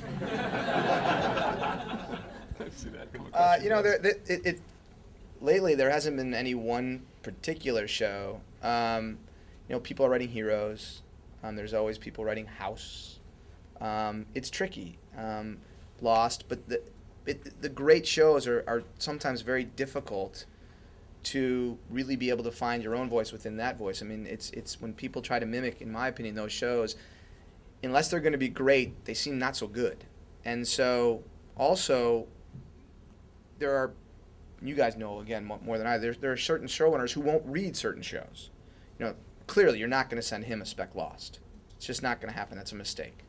I see that Uh, you know, there, there, it, it lately there hasn't been any one particular show. Um, you know, people are writing heroes. Um, there's always people writing House. Um, it's tricky. Um, Lost, but the it, the great shows are, are sometimes very difficult to really be able to find your own voice within that voice. I mean, it's it's when people try to mimic, in my opinion, those shows, unless they're going to be great, they seem not so good. And so, also, there are, you guys know again more than I. There there are certain showrunners who won't read certain shows. You know, clearly you're not going to send him a spec lost. It's just not going to happen. That's a mistake.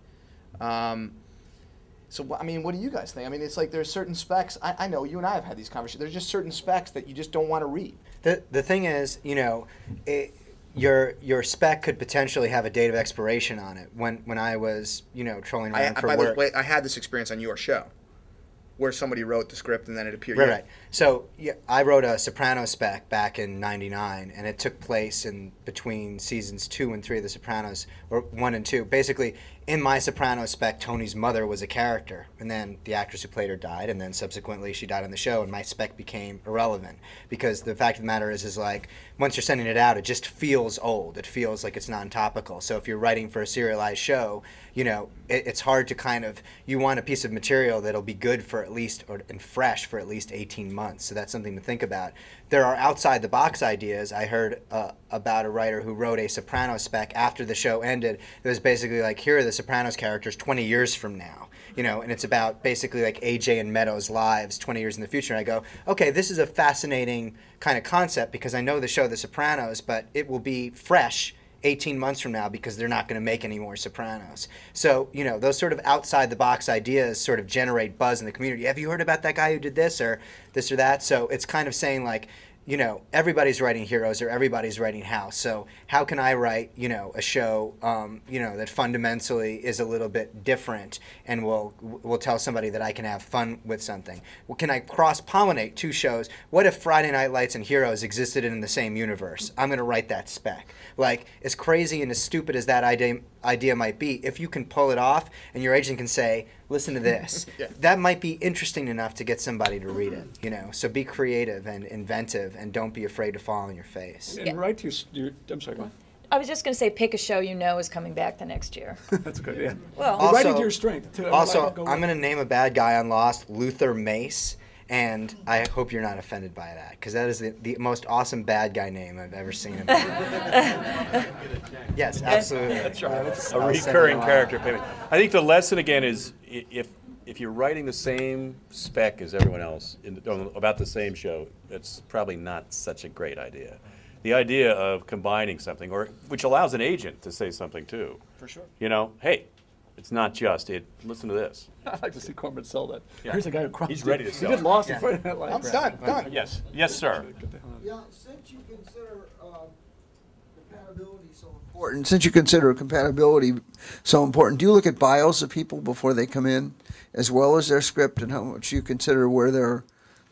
Um, So I mean, what do you guys think? I mean, it's like there's certain specs. I, I know you and I have had these conversations. There's just certain specs that you just don't want to read. The the thing is, you know, it, your your spec could potentially have a date of expiration on it. When when I was, you know, trolling I, around for by the work. way, I had this experience on your show, where somebody wrote the script and then it appeared. Right, yeah. right. So yeah, I wrote a Soprano spec back in '99, and it took place in between seasons two and three of The Sopranos, or one and two. Basically, in my Soprano spec, Tony's mother was a character, and then the actress who played her died, and then subsequently she died on the show, and my spec became irrelevant because the fact of the matter is, is like once you're sending it out, it just feels old. It feels like it's non-topical. So if you're writing for a serialized show, you know, it, it's hard to kind of you want a piece of material that'll be good for at least or and fresh for at least 18 months. So that's something to think about. There are outside the box ideas. I heard uh, about a writer who wrote a Sopranos spec after the show ended. It was basically like, here are the Sopranos characters 20 years from now, you know, and it's about basically like AJ and Meadow's lives 20 years in the future. And I go, okay, this is a fascinating kind of concept because I know the show The Sopranos, but it will be fresh 18 months from now because they're not going to make any more Sopranos. So, you know, those sort of outside the box ideas sort of generate buzz in the community. Have you heard about that guy who did this or this or that? So it's kind of saying like, you know, everybody's writing heroes or everybody's writing house. So how can I write, you know, a show, um, you know, that fundamentally is a little bit different and will will tell somebody that I can have fun with something? Well, can I cross pollinate two shows? What if Friday Night Lights and Heroes existed in the same universe? I'm going to write that spec. Like as crazy and as stupid as that idea idea might be, if you can pull it off and your agent can say, "Listen to this," (laughs) Yeah. that might be interesting enough to get somebody to read it. You know, so be creative and inventive, and don't be afraid to fall on your face. And Yeah. write your, your, I'm sorry, go on. I was just going to say, pick a show you know is coming back the next year. (laughs) That's good, yeah. Well, You're writing Also- to your strength, too. also, go I'm going to name a bad guy on Lost, Luther Mace, and I hope you're not offended by that because that is the, the most awesome bad guy name I've ever seen. In (laughs) yes, absolutely. That's right. I'll A send recurring character payment. I think the lesson again is if, if you're writing the same spec as everyone else in, on- about the same show, it's probably not such a great idea. The idea of combining something, or, which allows an agent to say something too. For sure. You know, hey, it's not just it, listen to this. (laughs) I'd like to see Korman sell that. Yeah. Here's a guy who crossed. He's ready to He sell did it. Lost in Yeah. Friday Night I'm done. Done. Yes, yes, sir. Get the hell out of here. Yeah, since you consider uh, compatibility so important, since you consider compatibility so important, do you look at bios of people before they come in, as well as their script, and how much you consider where their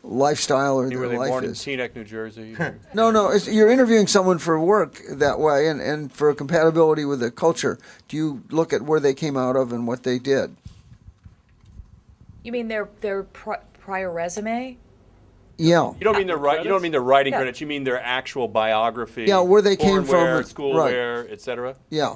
lifestyle or Were their they life born in? Teaneck, New Jersey? (laughs) No, no, it's, you're interviewing someone for work that way, and, and for compatibility with the culture. Do you look at where they came out of and what they did? you mean their their pri- prior resume? Yeah. You don't mean their ri- you don't mean their writing Yeah. credits, you mean their actual biography? Yeah, where they came born from, where, right. school where, et cetera? Yeah.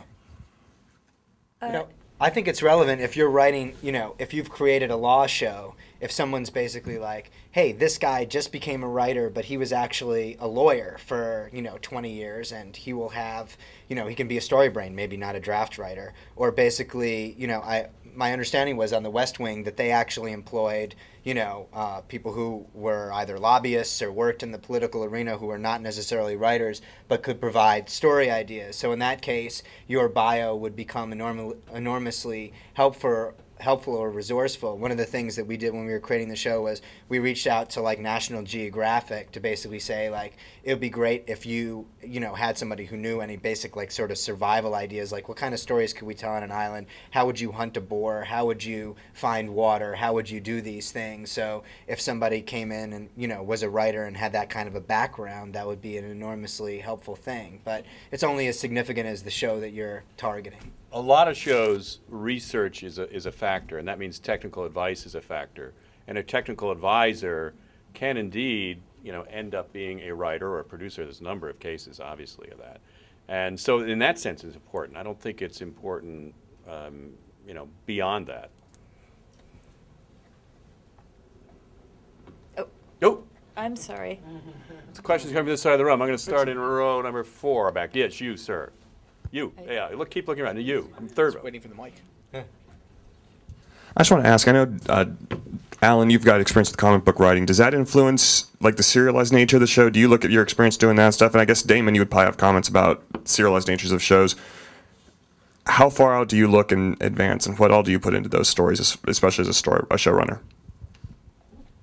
Uh, you know, I think it's relevant if you're writing, you know, if you've created a law show, if someone's basically like, hey, this guy just became a writer, but he was actually a lawyer for, you know, 20 years and he will have, you know, he can be a story brain, maybe not a draft writer. Or basically, you know, I, my understanding was on the West Wing that they actually employed, you know, uh, people who were either lobbyists or worked in the political arena who were not necessarily writers but could provide story ideas. So in that case, your bio would become enorm- enormously helpful helpful or resourceful. One of the things that we did when we were creating the show was we reached out to like National Geographic to basically say like it would be great if you you know had somebody who knew any basic like sort of survival ideas like what kind of stories could we tell on an island? How would you hunt a boar? How would you find water? How would you do these things? So if somebody came in and you know was a writer and had that kind of a background, that would be an enormously helpful thing. But it's only as significant as the show that you're targeting. A lot of shows, research is a, is a factor, and that means technical advice is a factor. And a technical advisor can indeed, you know, end up being a writer or a producer. There's a number of cases, obviously, of that. And so, in that sense, it's important. I don't think it's important, um, you know, beyond that. Oh. Nope. I'm sorry. The questions coming from this side of the room. I'm going to start in row number four back. Yes, you, sir. You. Yeah, look, keep looking around. You. I'm third row. Waiting for the mic. I just want to ask. I know, uh, Allan, you've got experience with comic book writing. Does that influence like the serialized nature of the show? Do you look at your experience doing that stuff? And I guess Damon, you would probably have comments about serialized natures of shows. how far out do you look in advance, and what all do you put into those stories, especially as a story a showrunner?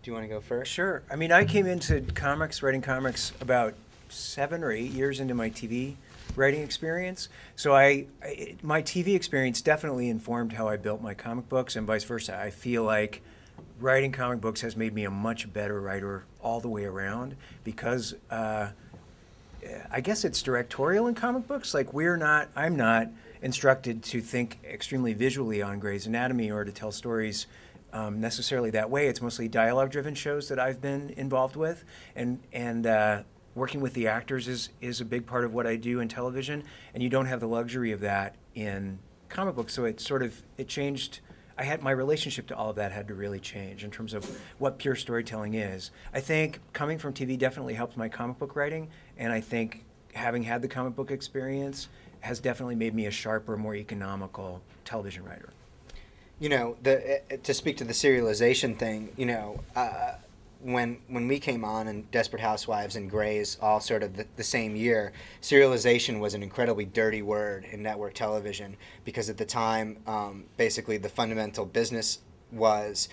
Do you want to go first? Sure. I mean, I came into comics, writing comics, about seven or eight years into my TV writing experience. So I, my TV experience definitely informed how I built my comic books, and vice versa. I feel like writing comic books has made me a much better writer all the way around because. Uh, I guess it's directorial in comic books. Like we're not, I'm not instructed to think extremely visually on Grey's Anatomy or to tell stories um, necessarily that way. It's mostly dialogue-driven shows that I've been involved with, and and uh, working with the actors is is a big part of what I do in television. And you don't have the luxury of that in comic books. So it sort of it changed. I had my relationship to all of that had to really change in terms of what pure storytelling is. I think coming from TV definitely helped my comic book writing, and I think having had the comic book experience has definitely made me a sharper, more economical television writer. You know, the uh, to speak to the serialization thing. You know, uh, when when we came on and Desperate Housewives and Grey's all sort of the, the same year, serialization was an incredibly dirty word in network television because at the time, um, basically the fundamental business was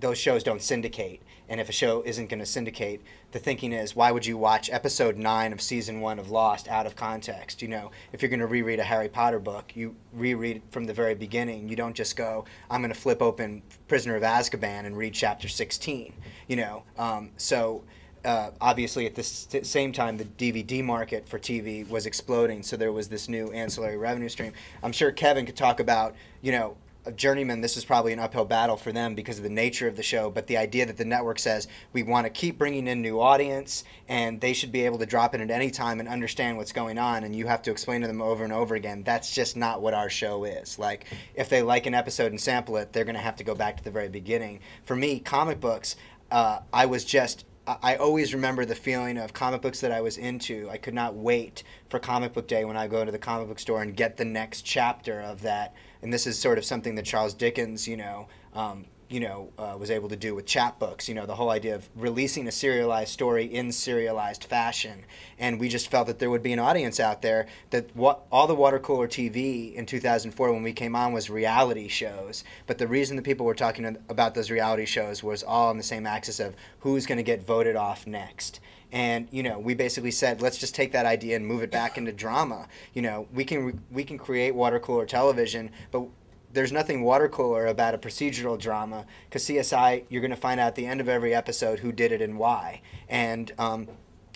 those shows don't syndicate. And if a show isn't going to syndicate, the thinking is, why would you watch episode nine of season one of Lost out of context? You know, if you're going to reread a Harry Potter book, you reread from the very beginning. You don't just go, I'm going to flip open Prisoner of Azkaban and read chapter 16. You know, um, so uh, obviously at the same time the DVD market for TV was exploding, so there was this new ancillary revenue stream. I'm sure Kevin could talk about, you know, a journeyman. This is probably an uphill battle for them because of the nature of the show, but the idea that the network says we want to keep bringing in new audience and they should be able to drop in at any time and understand what's going on, and you have to explain to them over and over again. That's just not what our show is. Like if they like an episode and sample it, they're going to have to go back to the very beginning. For me, comic books. Uh, I was just I always remember the feeling of comic books that I was into. I could not wait for comic book day when I go to the comic book store and get the next chapter of that. And this is sort of something that Charles Dickens, you know, um, you know, uh, was able to do with chapbooks. You know, the whole idea of releasing a serialized story in serialized fashion. And we just felt that there would be an audience out there that what all the water cooler TV in 2004 when we came on was reality shows. But the reason that people were talking about those reality shows was all on the same axis of who's going to get voted off next. And you know, we basically said, let's just take that idea and move it back into drama. You know, we can we can create water cooler television, but there's nothing water cooler about a procedural drama because CSI, you're going to find out at the end of every episode who did it and why. And um,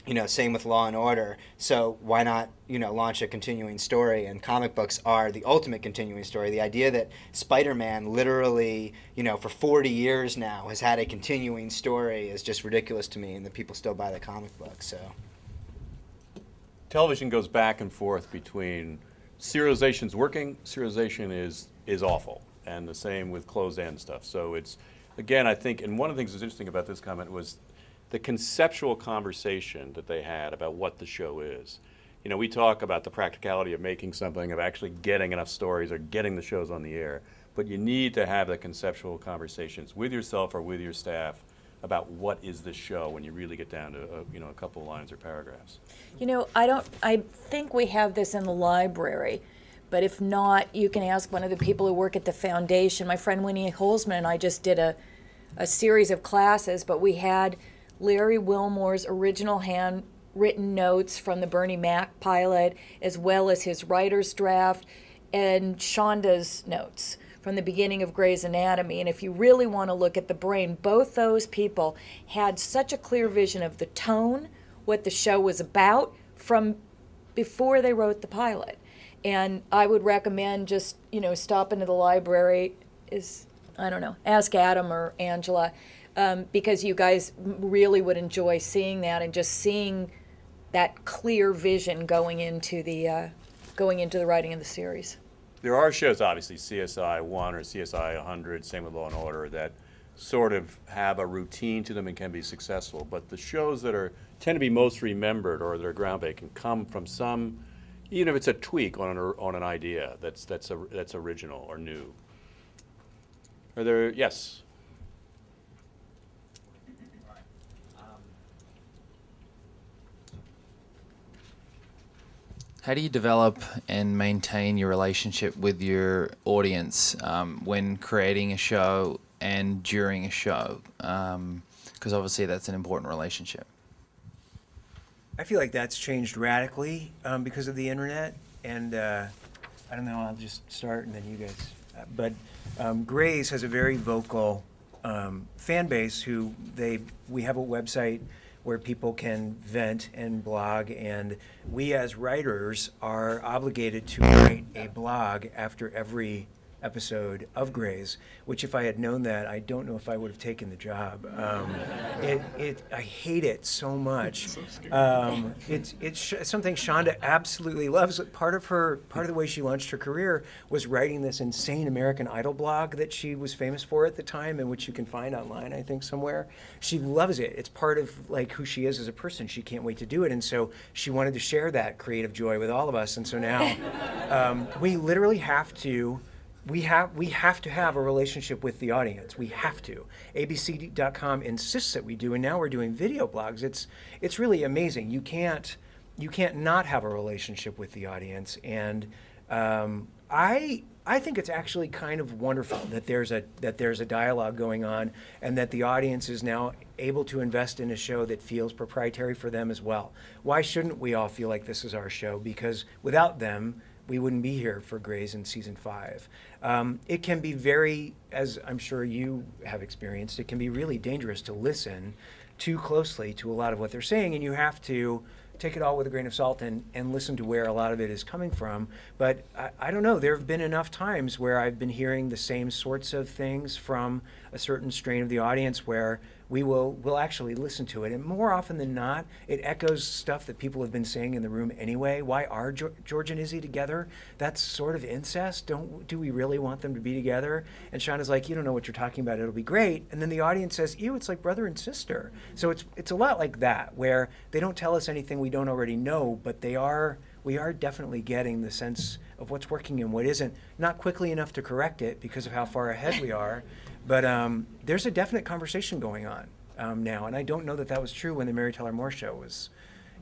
you know, same with Law and Order. So why not, you know, launch a continuing story? And comic books are the ultimate continuing story. The idea that Spider-Man literally, you know, for 40 years now has had a continuing story is just ridiculous to me, and that people still buy the comic book. So television goes back and forth between serialization's working, serialization is is awful, and the same with closed end stuff. So it's again, I think, and one of the things that's interesting about this comment was the conceptual conversation that they had about what the show is. You know, we talk about the practicality of making something, of actually getting enough stories or getting the shows on the air, but you need to have the conceptual conversations with yourself or with your staff about what is this show when you really get down to uh, you know a couple lines or paragraphs. You know, I don't, I think we have this in the library, but if not, you can ask one of the people who work at the foundation. My friend Winnie Holzman and I just did a, a series of classes, but we had Larry Wilmore's original handwritten notes from the Bernie Mac pilot, as well as his writer's draft, and Shonda's notes from the beginning of Grey's Anatomy. And if you really want to look at the brain, both those people had such a clear vision of the tone, what the show was about, from before they wrote the pilot. And I would recommend just, you know, stopping to the library is, I don't know, ask Adam or Angela, um, because you guys really would enjoy seeing that and just seeing that clear vision going into the, uh, going into the writing of the series. There are shows, obviously, CSI 1 or CSI 100, same with Law and Order, that sort of have a routine to them and can be successful. But the shows that are tend to be most remembered or that are groundbreaking come from some, even if it's a tweak on an, on an idea that's, that's, a, that's original or new. Are there, yes? How do you develop and maintain your relationship with your audience um, when creating a show and during a show? Because obviously that's an important relationship. I feel like that's changed radically um, because of the internet, and uh, I don't know. I'll just start, and then you guys. Uh, but um, Grey's has a very vocal um, fan base who they. We have a website where people can vent and blog, and we as writers are obligated to write a blog after every episode of Grey's, which if I had known that, I don't know if I would have taken the job. Um, (laughs) it, it, I hate it so much. Um, it's, it's sh- something Shonda absolutely loves. Part of her, part of the way she launched her career was writing this insane American Idol blog that she was famous for at the time, and which you can find online, I think, somewhere. She loves it. It's part of like who she is as a person. She can't wait to do it, and so she wanted to share that creative joy with all of us. And so now, (laughs) um, we literally have to we have we have to have a relationship with the audience. We have to. ABC.com insists that we do, and now we're doing video blogs. It's it's really amazing. You can't you can't not have a relationship with the audience, and um, I I think it's actually kind of wonderful that there's a that there's a dialogue going on, and that the audience is now able to invest in a show that feels proprietary for them as well. Why shouldn't we all feel like this is our show? Because without them we wouldn't be here for Grey's in season five. Um, it can be very, as I'm sure you have experienced, it can be really dangerous to listen too closely to a lot of what they're saying, and you have to take it all with a grain of salt and, and listen to where a lot of it is coming from. But I, I don't know, there have been enough times where I've been hearing the same sorts of things from a certain strain of the audience where we will will actually listen to it. And more often than not, it echoes stuff that people have been saying in the room anyway. Why are jo- George and Izzy together? That's sort of incest. Don't do we really want them to be together? And Shonda's like, you don't know what you're talking about. It'll be great. And then the audience says, ew, it's like brother and sister. So it's it's a lot like that, where they don't tell us anything we don't already know, but they are we are definitely getting the sense of what's working and what isn't. Not quickly enough to correct it because of how far ahead we are, but um, there's a definite conversation going on um, now, and I don't know that that was true when the Mary Tyler Moore show was,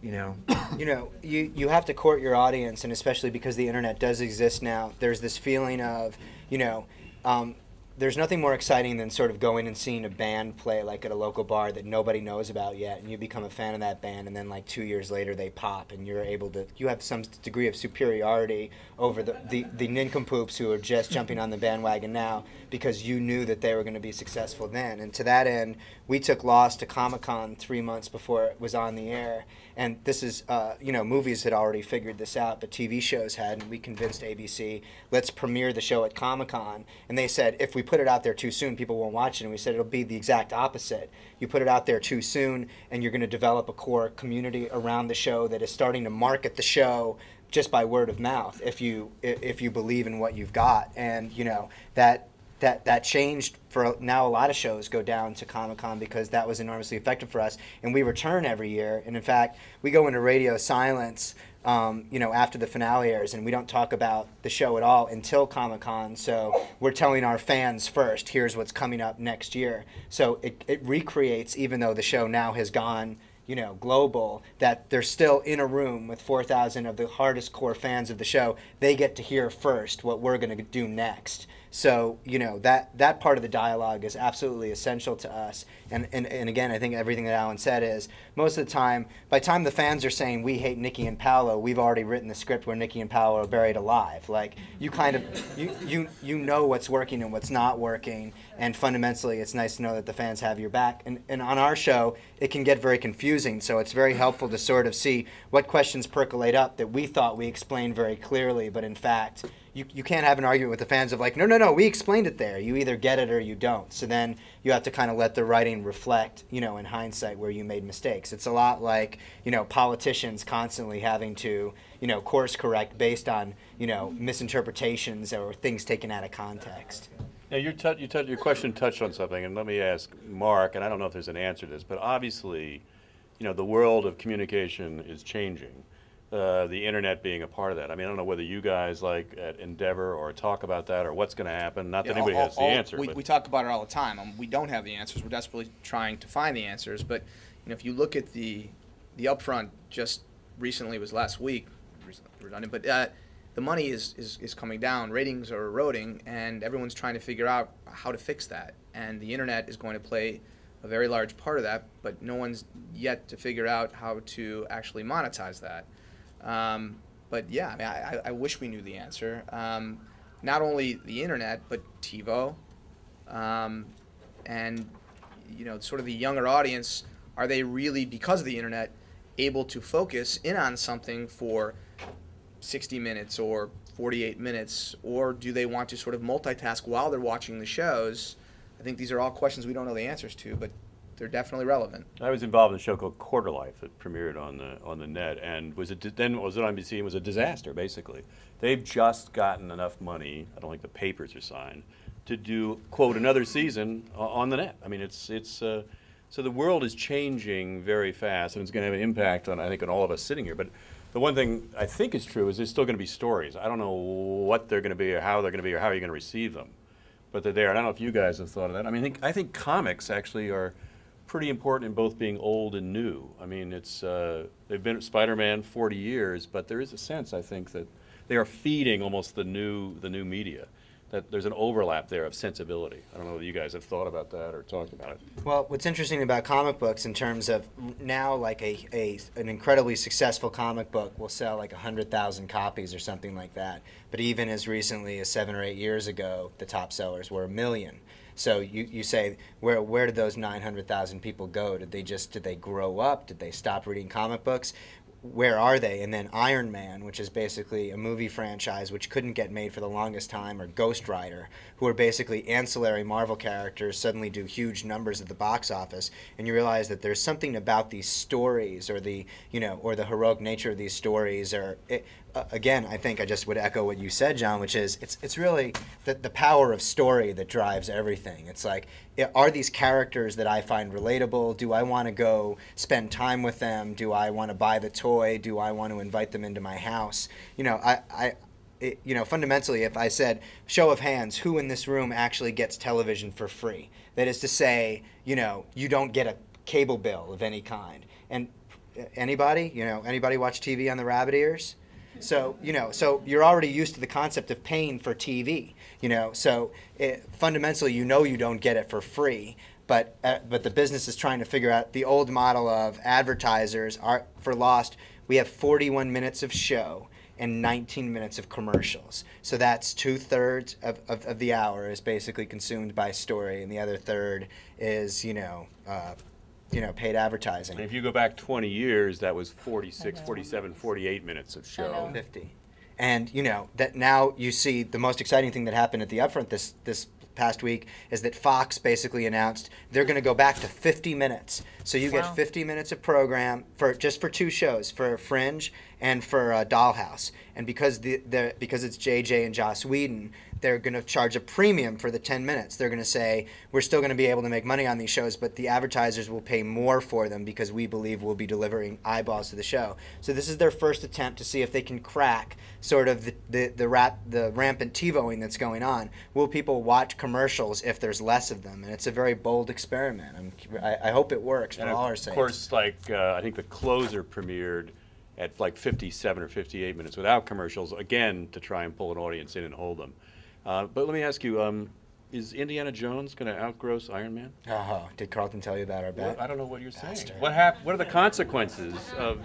you know. (coughs) you know, you, you have to court your audience, and especially because the internet does exist now, there's this feeling of, you know, um, there's nothing more exciting than sort of going and seeing a band play like at a local bar that nobody knows about yet and you become a fan of that band and then like two years later they pop and you're able to you have some degree of superiority over the, the, the nincompoops who are just jumping on the bandwagon now because you knew that they were going to be successful then. And to that end we took lost to comic-con three months before it was on the air and this is uh, you know movies had already figured this out but tv shows had and we convinced abc let's premiere the show at comic-con. And they said if we put it out there too soon people won't watch it. And we said it'll be the exact opposite. You put it out there too soon and you're going to develop a core community around the show that is starting to market the show just by word of mouth if you if you believe in what you've got. And you know that that that changed for now a lot of shows go down to comic-con because that was enormously effective for us and we return every year and in fact we go into radio silence um, you know after the finale airs and we don't talk about the show at all until comic-con so we're telling our fans first here's what's coming up next year so it, it recreates even though the show now has gone you know, global, that they're still in a room with 4,000 of the hardest core fans of the show. They get to hear first what we're going to do next. So, you know, that, that part of the dialogue is absolutely essential to us. And, and, and again, I think everything that Allan said is most of the time, by the time the fans are saying we hate Nikki and Paolo, we've already written the script where Nikki and Paolo are buried alive. Like, you kind of, you, you, you know what's working and what's not working. And fundamentally, it's nice to know that the fans have your back. And, and on our show, it can get very confusing. So it's very helpful to sort of see what questions percolate up that we thought we explained very clearly, but in fact, you, you can't have an argument with the fans of like, no, no, no, we explained it there. You either get it or you don't. So then you have to kind of let the writing reflect, you know, in hindsight where you made mistakes. It's a lot like, you know, politicians constantly having to, you know, course correct based on, you know, misinterpretations or things taken out of context. Now, you tou- your question touched on something, and let me ask Marc, and I don't know if there's an answer to this, but obviously, you know, the world of communication is changing. Uh, the internet being a part of that. I mean, I don't know whether you guys like at Endeavor or talk about that or what's going to happen. Not that Yeah, anybody all- has the answer. We, we talk about it all the time. Um, we don't have the answers. We're desperately trying to find the answers. But you know, if you look at the the upfront, just recently was last week. redundant, but uh, the money is, is is coming down. Ratings are eroding, and everyone's trying to figure out how to fix that. And the internet is going to play a very large part of that, but no one's yet to figure out how to actually monetize that. Um, but yeah, I, mean, I, I- wish we knew the answer. Um, not only the internet, but TiVo, um, and you know, sort of the younger audience. Are they really, because of the internet, able to focus in on something for 60 minutes or 48 minutes, or do they want to sort of multitask while they're watching the shows? I think these are all questions we don't know the answers to, but they're definitely relevant. I was involved in a show called Quarter Life that premiered on the on the net, and was it then was it on NBC and was a disaster basically. They've just gotten enough money. I don't think the papers are signed to do quote another season on the net. I mean, it's it's uh, so the world is changing very fast, and it's going to have an impact on I think on all of us sitting here. But the one thing I think is true is there's still going to be stories. I don't know what they're going to be or how they're going to be or how you're going to receive them but they're there. And I don't know if you guys have thought of that. I mean, I think, I think comics actually are pretty important in both being old and new. I mean, it's uh, they've been Spider-Man 40 years, but there is a sense I think that they are feeding almost the new the new media. That there's an overlap there of sensibility. I don't know whether you guys have thought about that or talked about it. Well, what's interesting about comic books in terms of now, like a, a an incredibly successful comic book will sell like hundred thousand copies or something like that. But even as recently as seven or eight years ago, the top sellers were a million. So you, you say where where did those nine hundred thousand people go? Did they just did they grow up? Did they stop reading comic books? where are they? And then Iron Man, which is basically a movie franchise which couldn't get made for the longest time, or Ghost Rider, who are basically ancillary Marvel characters, suddenly do huge numbers at the box office, and you realize that there's something about these stories, or the you know, or the heroic nature of these stories, or it, uh, again, I think I just would echo what you said, John, which is it's it's really the the power of story that drives everything. It's like i- are these characters that I find relatable? Do I want to go spend time with them? Do I want to buy the toy? Do I want to invite them into my house? You know, I. I it, you know, fundamentally, if I said, show of hands, who in this room actually gets television for free? That is to say, you know, you don't get a cable bill of any kind. And uh, anybody, you know, anybody watch TV on the rabbit ears? So you know, so you're already used to the concept of paying for TV. You know, so it, fundamentally, you know, you don't get it for free. But uh, but the business is trying to figure out the old model of advertisers are for Lost. We have 41 minutes of show and 19 minutes of commercials. So that's two thirds of, of, of the hour is basically consumed by story, and the other third is you know. Uh, you know, paid advertising. And if you go back 20 years, that was 46, 47, 48 minutes of show. 50. And you know that now you see the most exciting thing that happened at the upfront this this past week is that Fox basically announced they're going to go back to 50 minutes. So you Wow. get 50 minutes of program for just for two shows, for Fringe and for uh, Dollhouse. And because the, the because it's JJ and Joss Whedon, they're going to charge a premium for the 10 minutes. They're going to say we're still going to be able to make money on these shows, but the advertisers will pay more for them because we believe we'll be delivering eyeballs to the show. So this is their first attempt to see if they can crack sort of the the the, rap, the rampant TiVoing that's going on. Will people watch commercials if there's less of them? And it's a very bold experiment. I'm, I, I hope it works for And all our of course, like, uh, I think the closer premiered at like 57 or 58 minutes without commercials, again, to try and pull an audience in and hold them. Uh, But let me ask you, um, is Indiana Jones going to outgross Iron Man? Oh, did Carlton tell you about our bet? Well, I don't know what you're saying. What hap- What are the consequences of?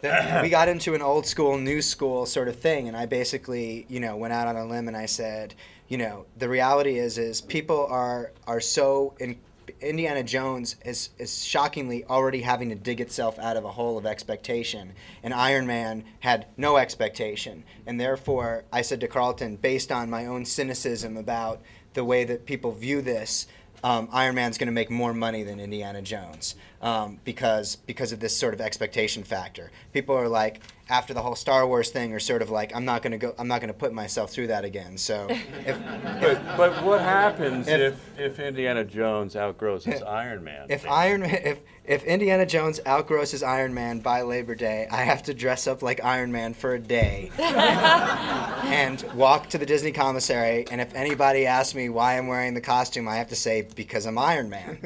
that we got into an old school, new school sort of thing, and I basically, you know, went out on a limb and I said, you know, the reality is, is people are are so in. Indiana Jones is, is shockingly already having to dig itself out of a hole of expectation, and Iron Man had no expectation. And therefore, I said to Carlton, based on my own cynicism about the way that people view this, um, Iron Man's going to make more money than Indiana Jones um, because because of this sort of expectation factor. People are like after the whole Star Wars thing are sort of like I'm not going to go I'm not going to put myself through that again. So (laughs) if, But, but what happens If- if, if Indiana Jones outgrows his (laughs) Iron Man? if Iron Man if if Indiana Jones outgrows his Iron Man by Labor Day, I have to dress up like Iron Man for a day (laughs) and walk to the Disney commissary. And if anybody asks me why I'm wearing the costume, I have to say because I'm Iron Man.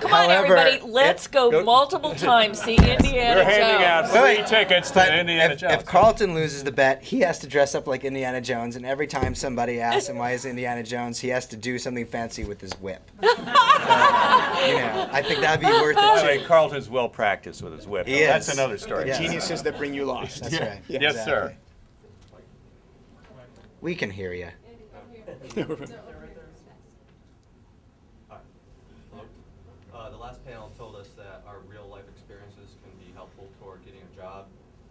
Come on, everybody, let's go multiple times, see Indiana We're handing out free Wait, wait. tickets to But Indiana if, Jones. if Carlton loses the bet, he has to dress up like Indiana Jones, and every time somebody asks him why is Indiana Jones, he has to do something fancy with his whip. (laughs) So, you know, I think that'd be worth By the it way, too. Carlton's well practiced with his whip. He That's another story. Yes. Geniuses that bring you lost. That's right. (laughs) Yes, sir. We can hear you. (laughs) Uh, the last panel told us that our real life experiences can be helpful toward getting a job.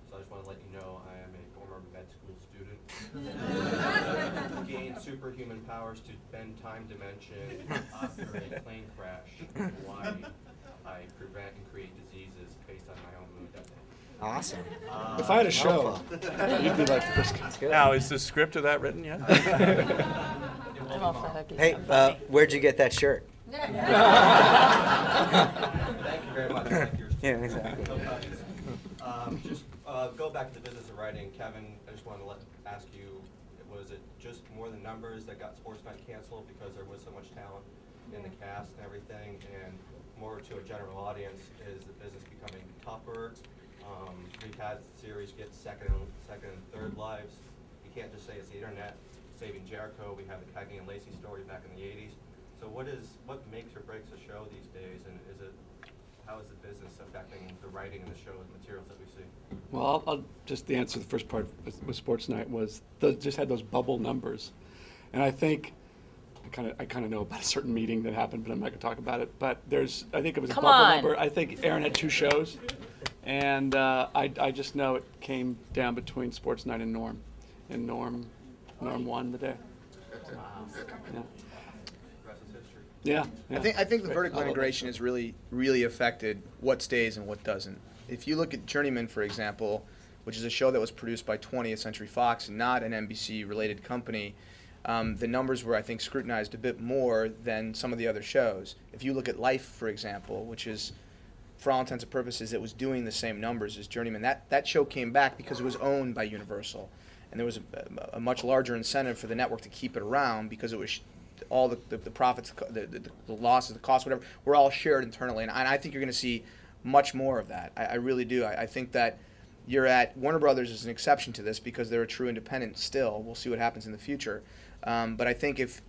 So I just want to let you know I am a former med school student. Gained superhuman powers to bend time dimension after (laughs) a plane crash in Hawaii. I prevent and create diseases based on my own mood that day. Awesome. If I had a show, you'd be like the first guy. Now, is the script of that written yet? (laughs) I'm off the hook. Hey, uh, where'd you get that shirt? (laughs) Thank you very much. I like yours too. Yeah, exactly. Um, just uh, go back to the business of writing, Kevin. I just wanted to let, ask you, was it just more the numbers that got Sports Night canceled because there was so much talent in the cast and everything, and more to a general audience, is the business becoming tougher? Um, we've had series get second, and second and third lives. You can't just say it's the internet saving Jericho. We have the Cagney and Lacey story back in the '80s. So what is what makes or breaks a show these days, and is it how is the business affecting the writing and the show and materials that we see? Well, I'll, I'll just the answer to the first part with, with Sports Night was those, just had those bubble numbers, and I think I kind of I kind of know about a certain meeting that happened, but I'm not going to talk about it. But there's I think it was Come a bubble on. number. I think Aaron had two shows, and uh, I I just know it came down between Sports Night and Norm, and Norm Norm won the day. Yeah. Rest is history. Yeah, yeah. I think I think the vertical integration has really really affected what stays and what doesn't. If you look at Journeyman, for example, which is a show that was produced by 20th Century Fox and not an NBC related company, um, the numbers were I think scrutinized a bit more than some of the other shows. If you look at Life, for example, which is for all intents and purposes, it was doing the same numbers as Journeyman. That that show came back because it was owned by Universal, and there was a, a much larger incentive for the network to keep it around because it was all the, the, the profits, the, the, the, losses, the costs, whatever, we're all shared internally. And, I- and I think you're going to see much more of that. I, I really do. I, I think that you're at Warner Brothers is an exception to this because they're a true independent still. We'll see what happens in the future. Um, but I think if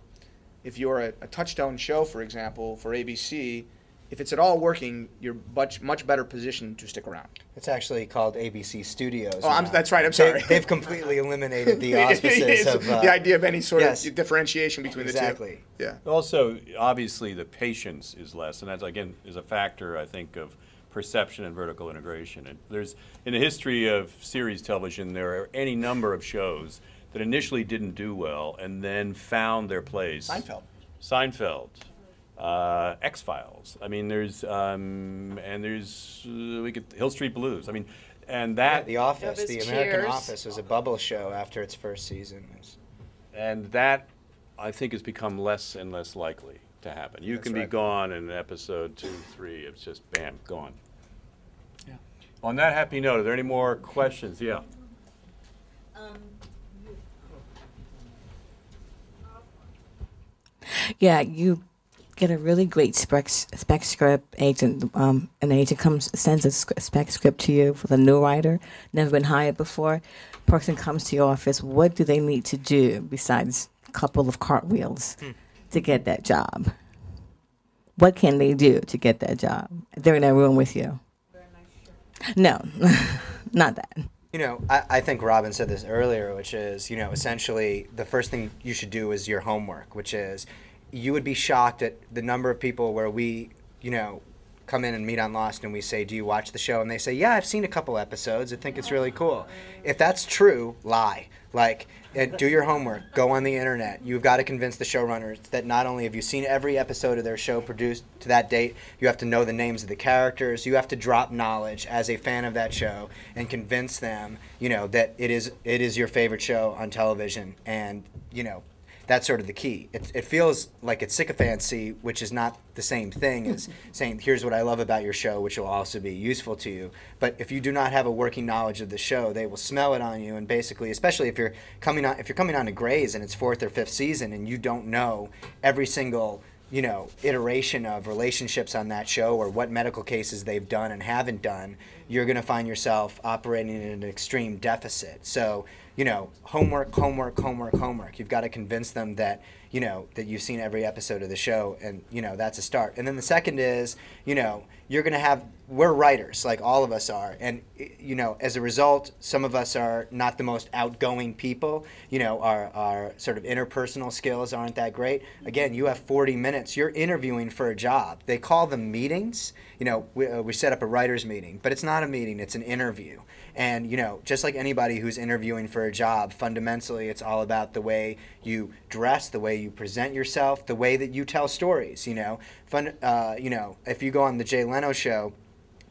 if you're a, a touchstone show, for example, for ABC, if it's at all working, you're much much better positioned to stick around. It's actually called ABC Studios. Oh, I'm- that's right, I'm sorry. They've completely eliminated the (laughs) auspices of uh, the idea of any sort yes. of differentiation between Exactly. the two. Exactly. Yeah. Also, obviously, the patience is less, and that's, again, is a factor, I think, of perception and vertical integration. And there's, in the history of series television, there are any number of shows that initially didn't do well and then found their place. Seinfeld. Seinfeld, uh, X Files. I mean, there's um, and there's uh, we could Hill Street Blues. I mean, and Yeah, that The Office, Elvis the American Cheers. Office, was a bubble show after its first season. And that I think has become less and less likely to happen. You That's can be right. gone in an episode two, three. It's just bam, gone. Yeah. On that happy note, are there any more questions? Yeah. Yeah, you get a really great spec, spec script agent. Um, an agent comes sends a spec script to you for the new writer, never been hired before. Person comes to your office. What do they need to do besides a couple of cartwheels to get that job? What can they do to get that job? They're in a room with you. No, (laughs) not that. You know, I, I think Robin said this earlier, which is, you know, essentially the first thing you should do is your homework, which is you would be shocked at the number of people where we, you know, come in and meet on Lost and we say, Do you watch the show? And they say, Yeah, I've seen a couple episodes. I think it's really cool. If that's true, lie. Like, uh, do your homework. Go on the internet. You've got to convince the showrunners that not only have you seen every episode of their show produced to that date, you have to know the names of the characters. You have to drop knowledge as a fan of that show and convince them, you know, that it is it is your favorite show on television. And you know, that's sort of the key. It, it feels like it's sycophancy, which is not the same thing as (laughs) saying, here's what I love about your show, which will also be useful to you. But if you do not have a working knowledge of the show, they will smell it on you. And basically, especially if you're coming on, if you're coming on to Grey's and it's fourth or fifth season and you don't know every single you know, iteration of relationships on that show or what medical cases they've done and haven't done, you're going to find yourself operating in an extreme deficit. So, you know, homework, homework, homework, homework. You've got to convince them that, you know, that you've seen every episode of the show and, you know, that's a start. And then the second is, you know, you're going to have we're writers like all of us are and you know as a result some of us are not the most outgoing people. You know our, our sort of interpersonal skills aren't that great. Again you have 40 minutes. You're interviewing for a job. They call them meetings. You know we, uh, we set up a writers meeting but it's not a meeting it's an interview. And you know just like anybody who's interviewing for a job fundamentally it's all about the way you dress the way you present yourself the way that you tell stories you know. Fun uh, you know if you go on the jay leno show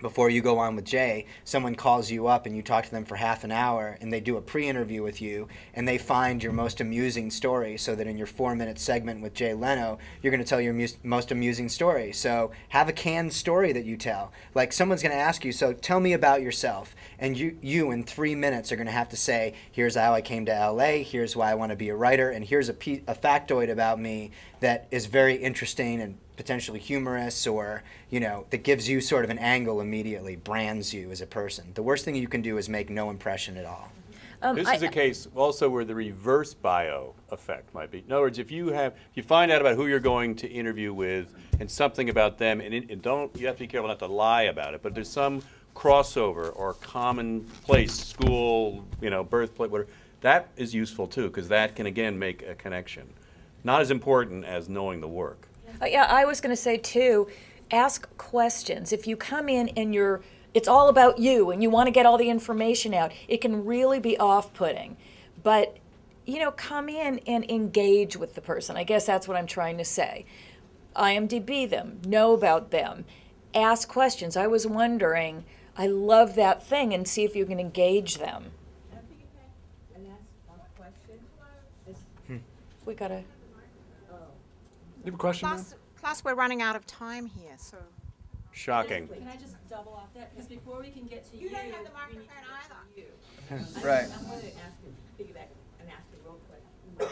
before you go on with Jay, someone calls you up and you talk to them for half an hour and they do a pre interview with you and they find your most amusing story so that in your four minute segment with Jay Leno, you're going to tell your most amusing story. So have a canned story that you tell. Like someone's going to ask you, so tell me about yourself. And you, you in three minutes are going to have to say, here's how I came to LA, here's why I want to be a writer, and here's a, a factoid about me that is very interesting and potentially humorous or you know that gives you sort of an angle immediately brands you as a person the worst thing you can do is make no impression at all Um, This I- is a case also where the reverse bio effect might be. In other words, if you have, if you find out about who you're going to interview with and something about them, and, it, and don't, you have to be careful not to lie about it, but there's some crossover or common place, school, you know, birthplace, whatever, that is useful too, because that can again make a connection. Not as important as knowing the work. Uh, yeah, I was going to say too, ask questions. If you come in and you're, it's all about you and you want to get all the information out, it can really be off putting. But, you know, come in and engage with the person. I guess that's what I'm trying to say. IMDb them, know about them, ask questions. I was wondering, I love that thing and see if you can engage them. We got to. You have a question, ma'am? Plus, plus we're running out of time here, so. Shocking. Can I just double off that? Because before we can get to you. You don't have the we need to microphone either. you. (laughs) Right. I'm going to ask you, piggyback and ask you real quick.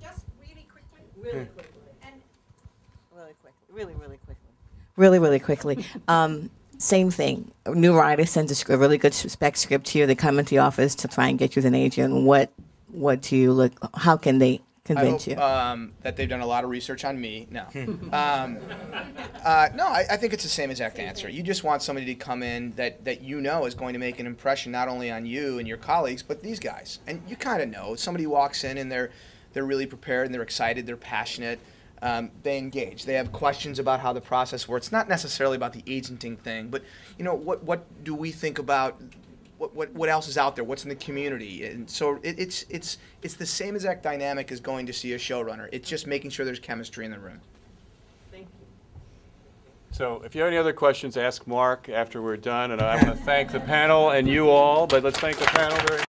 Just really quickly. Really quickly. And Really quickly. Really, really quickly. Really, really quickly. Um, same thing. A new writer sends a, sc- a really good spec script to you. They come into the office to try and get you as an agent. What, what do you look? How can they I convince hope you? um, that they've done a lot of research on me. No, (laughs) um, uh, no, I, I think it's the same exact answer. You just want somebody to come in that, that you know is going to make an impression not only on you and your colleagues, but these guys. And you kind of know somebody walks in and they're they're really prepared and they're excited, they're passionate. Um, they engage. They have questions about how the process works. Not necessarily about the agenting thing, but you know what what do we think about what, what, what else is out there? What's in the community? And so it, it's it's it's the same exact dynamic as going to see a showrunner. It's just making sure there's chemistry in the room. Thank you. So if you have any other questions, ask Marc after we're done, and I want to thank the panel and you all, but let's thank the panel very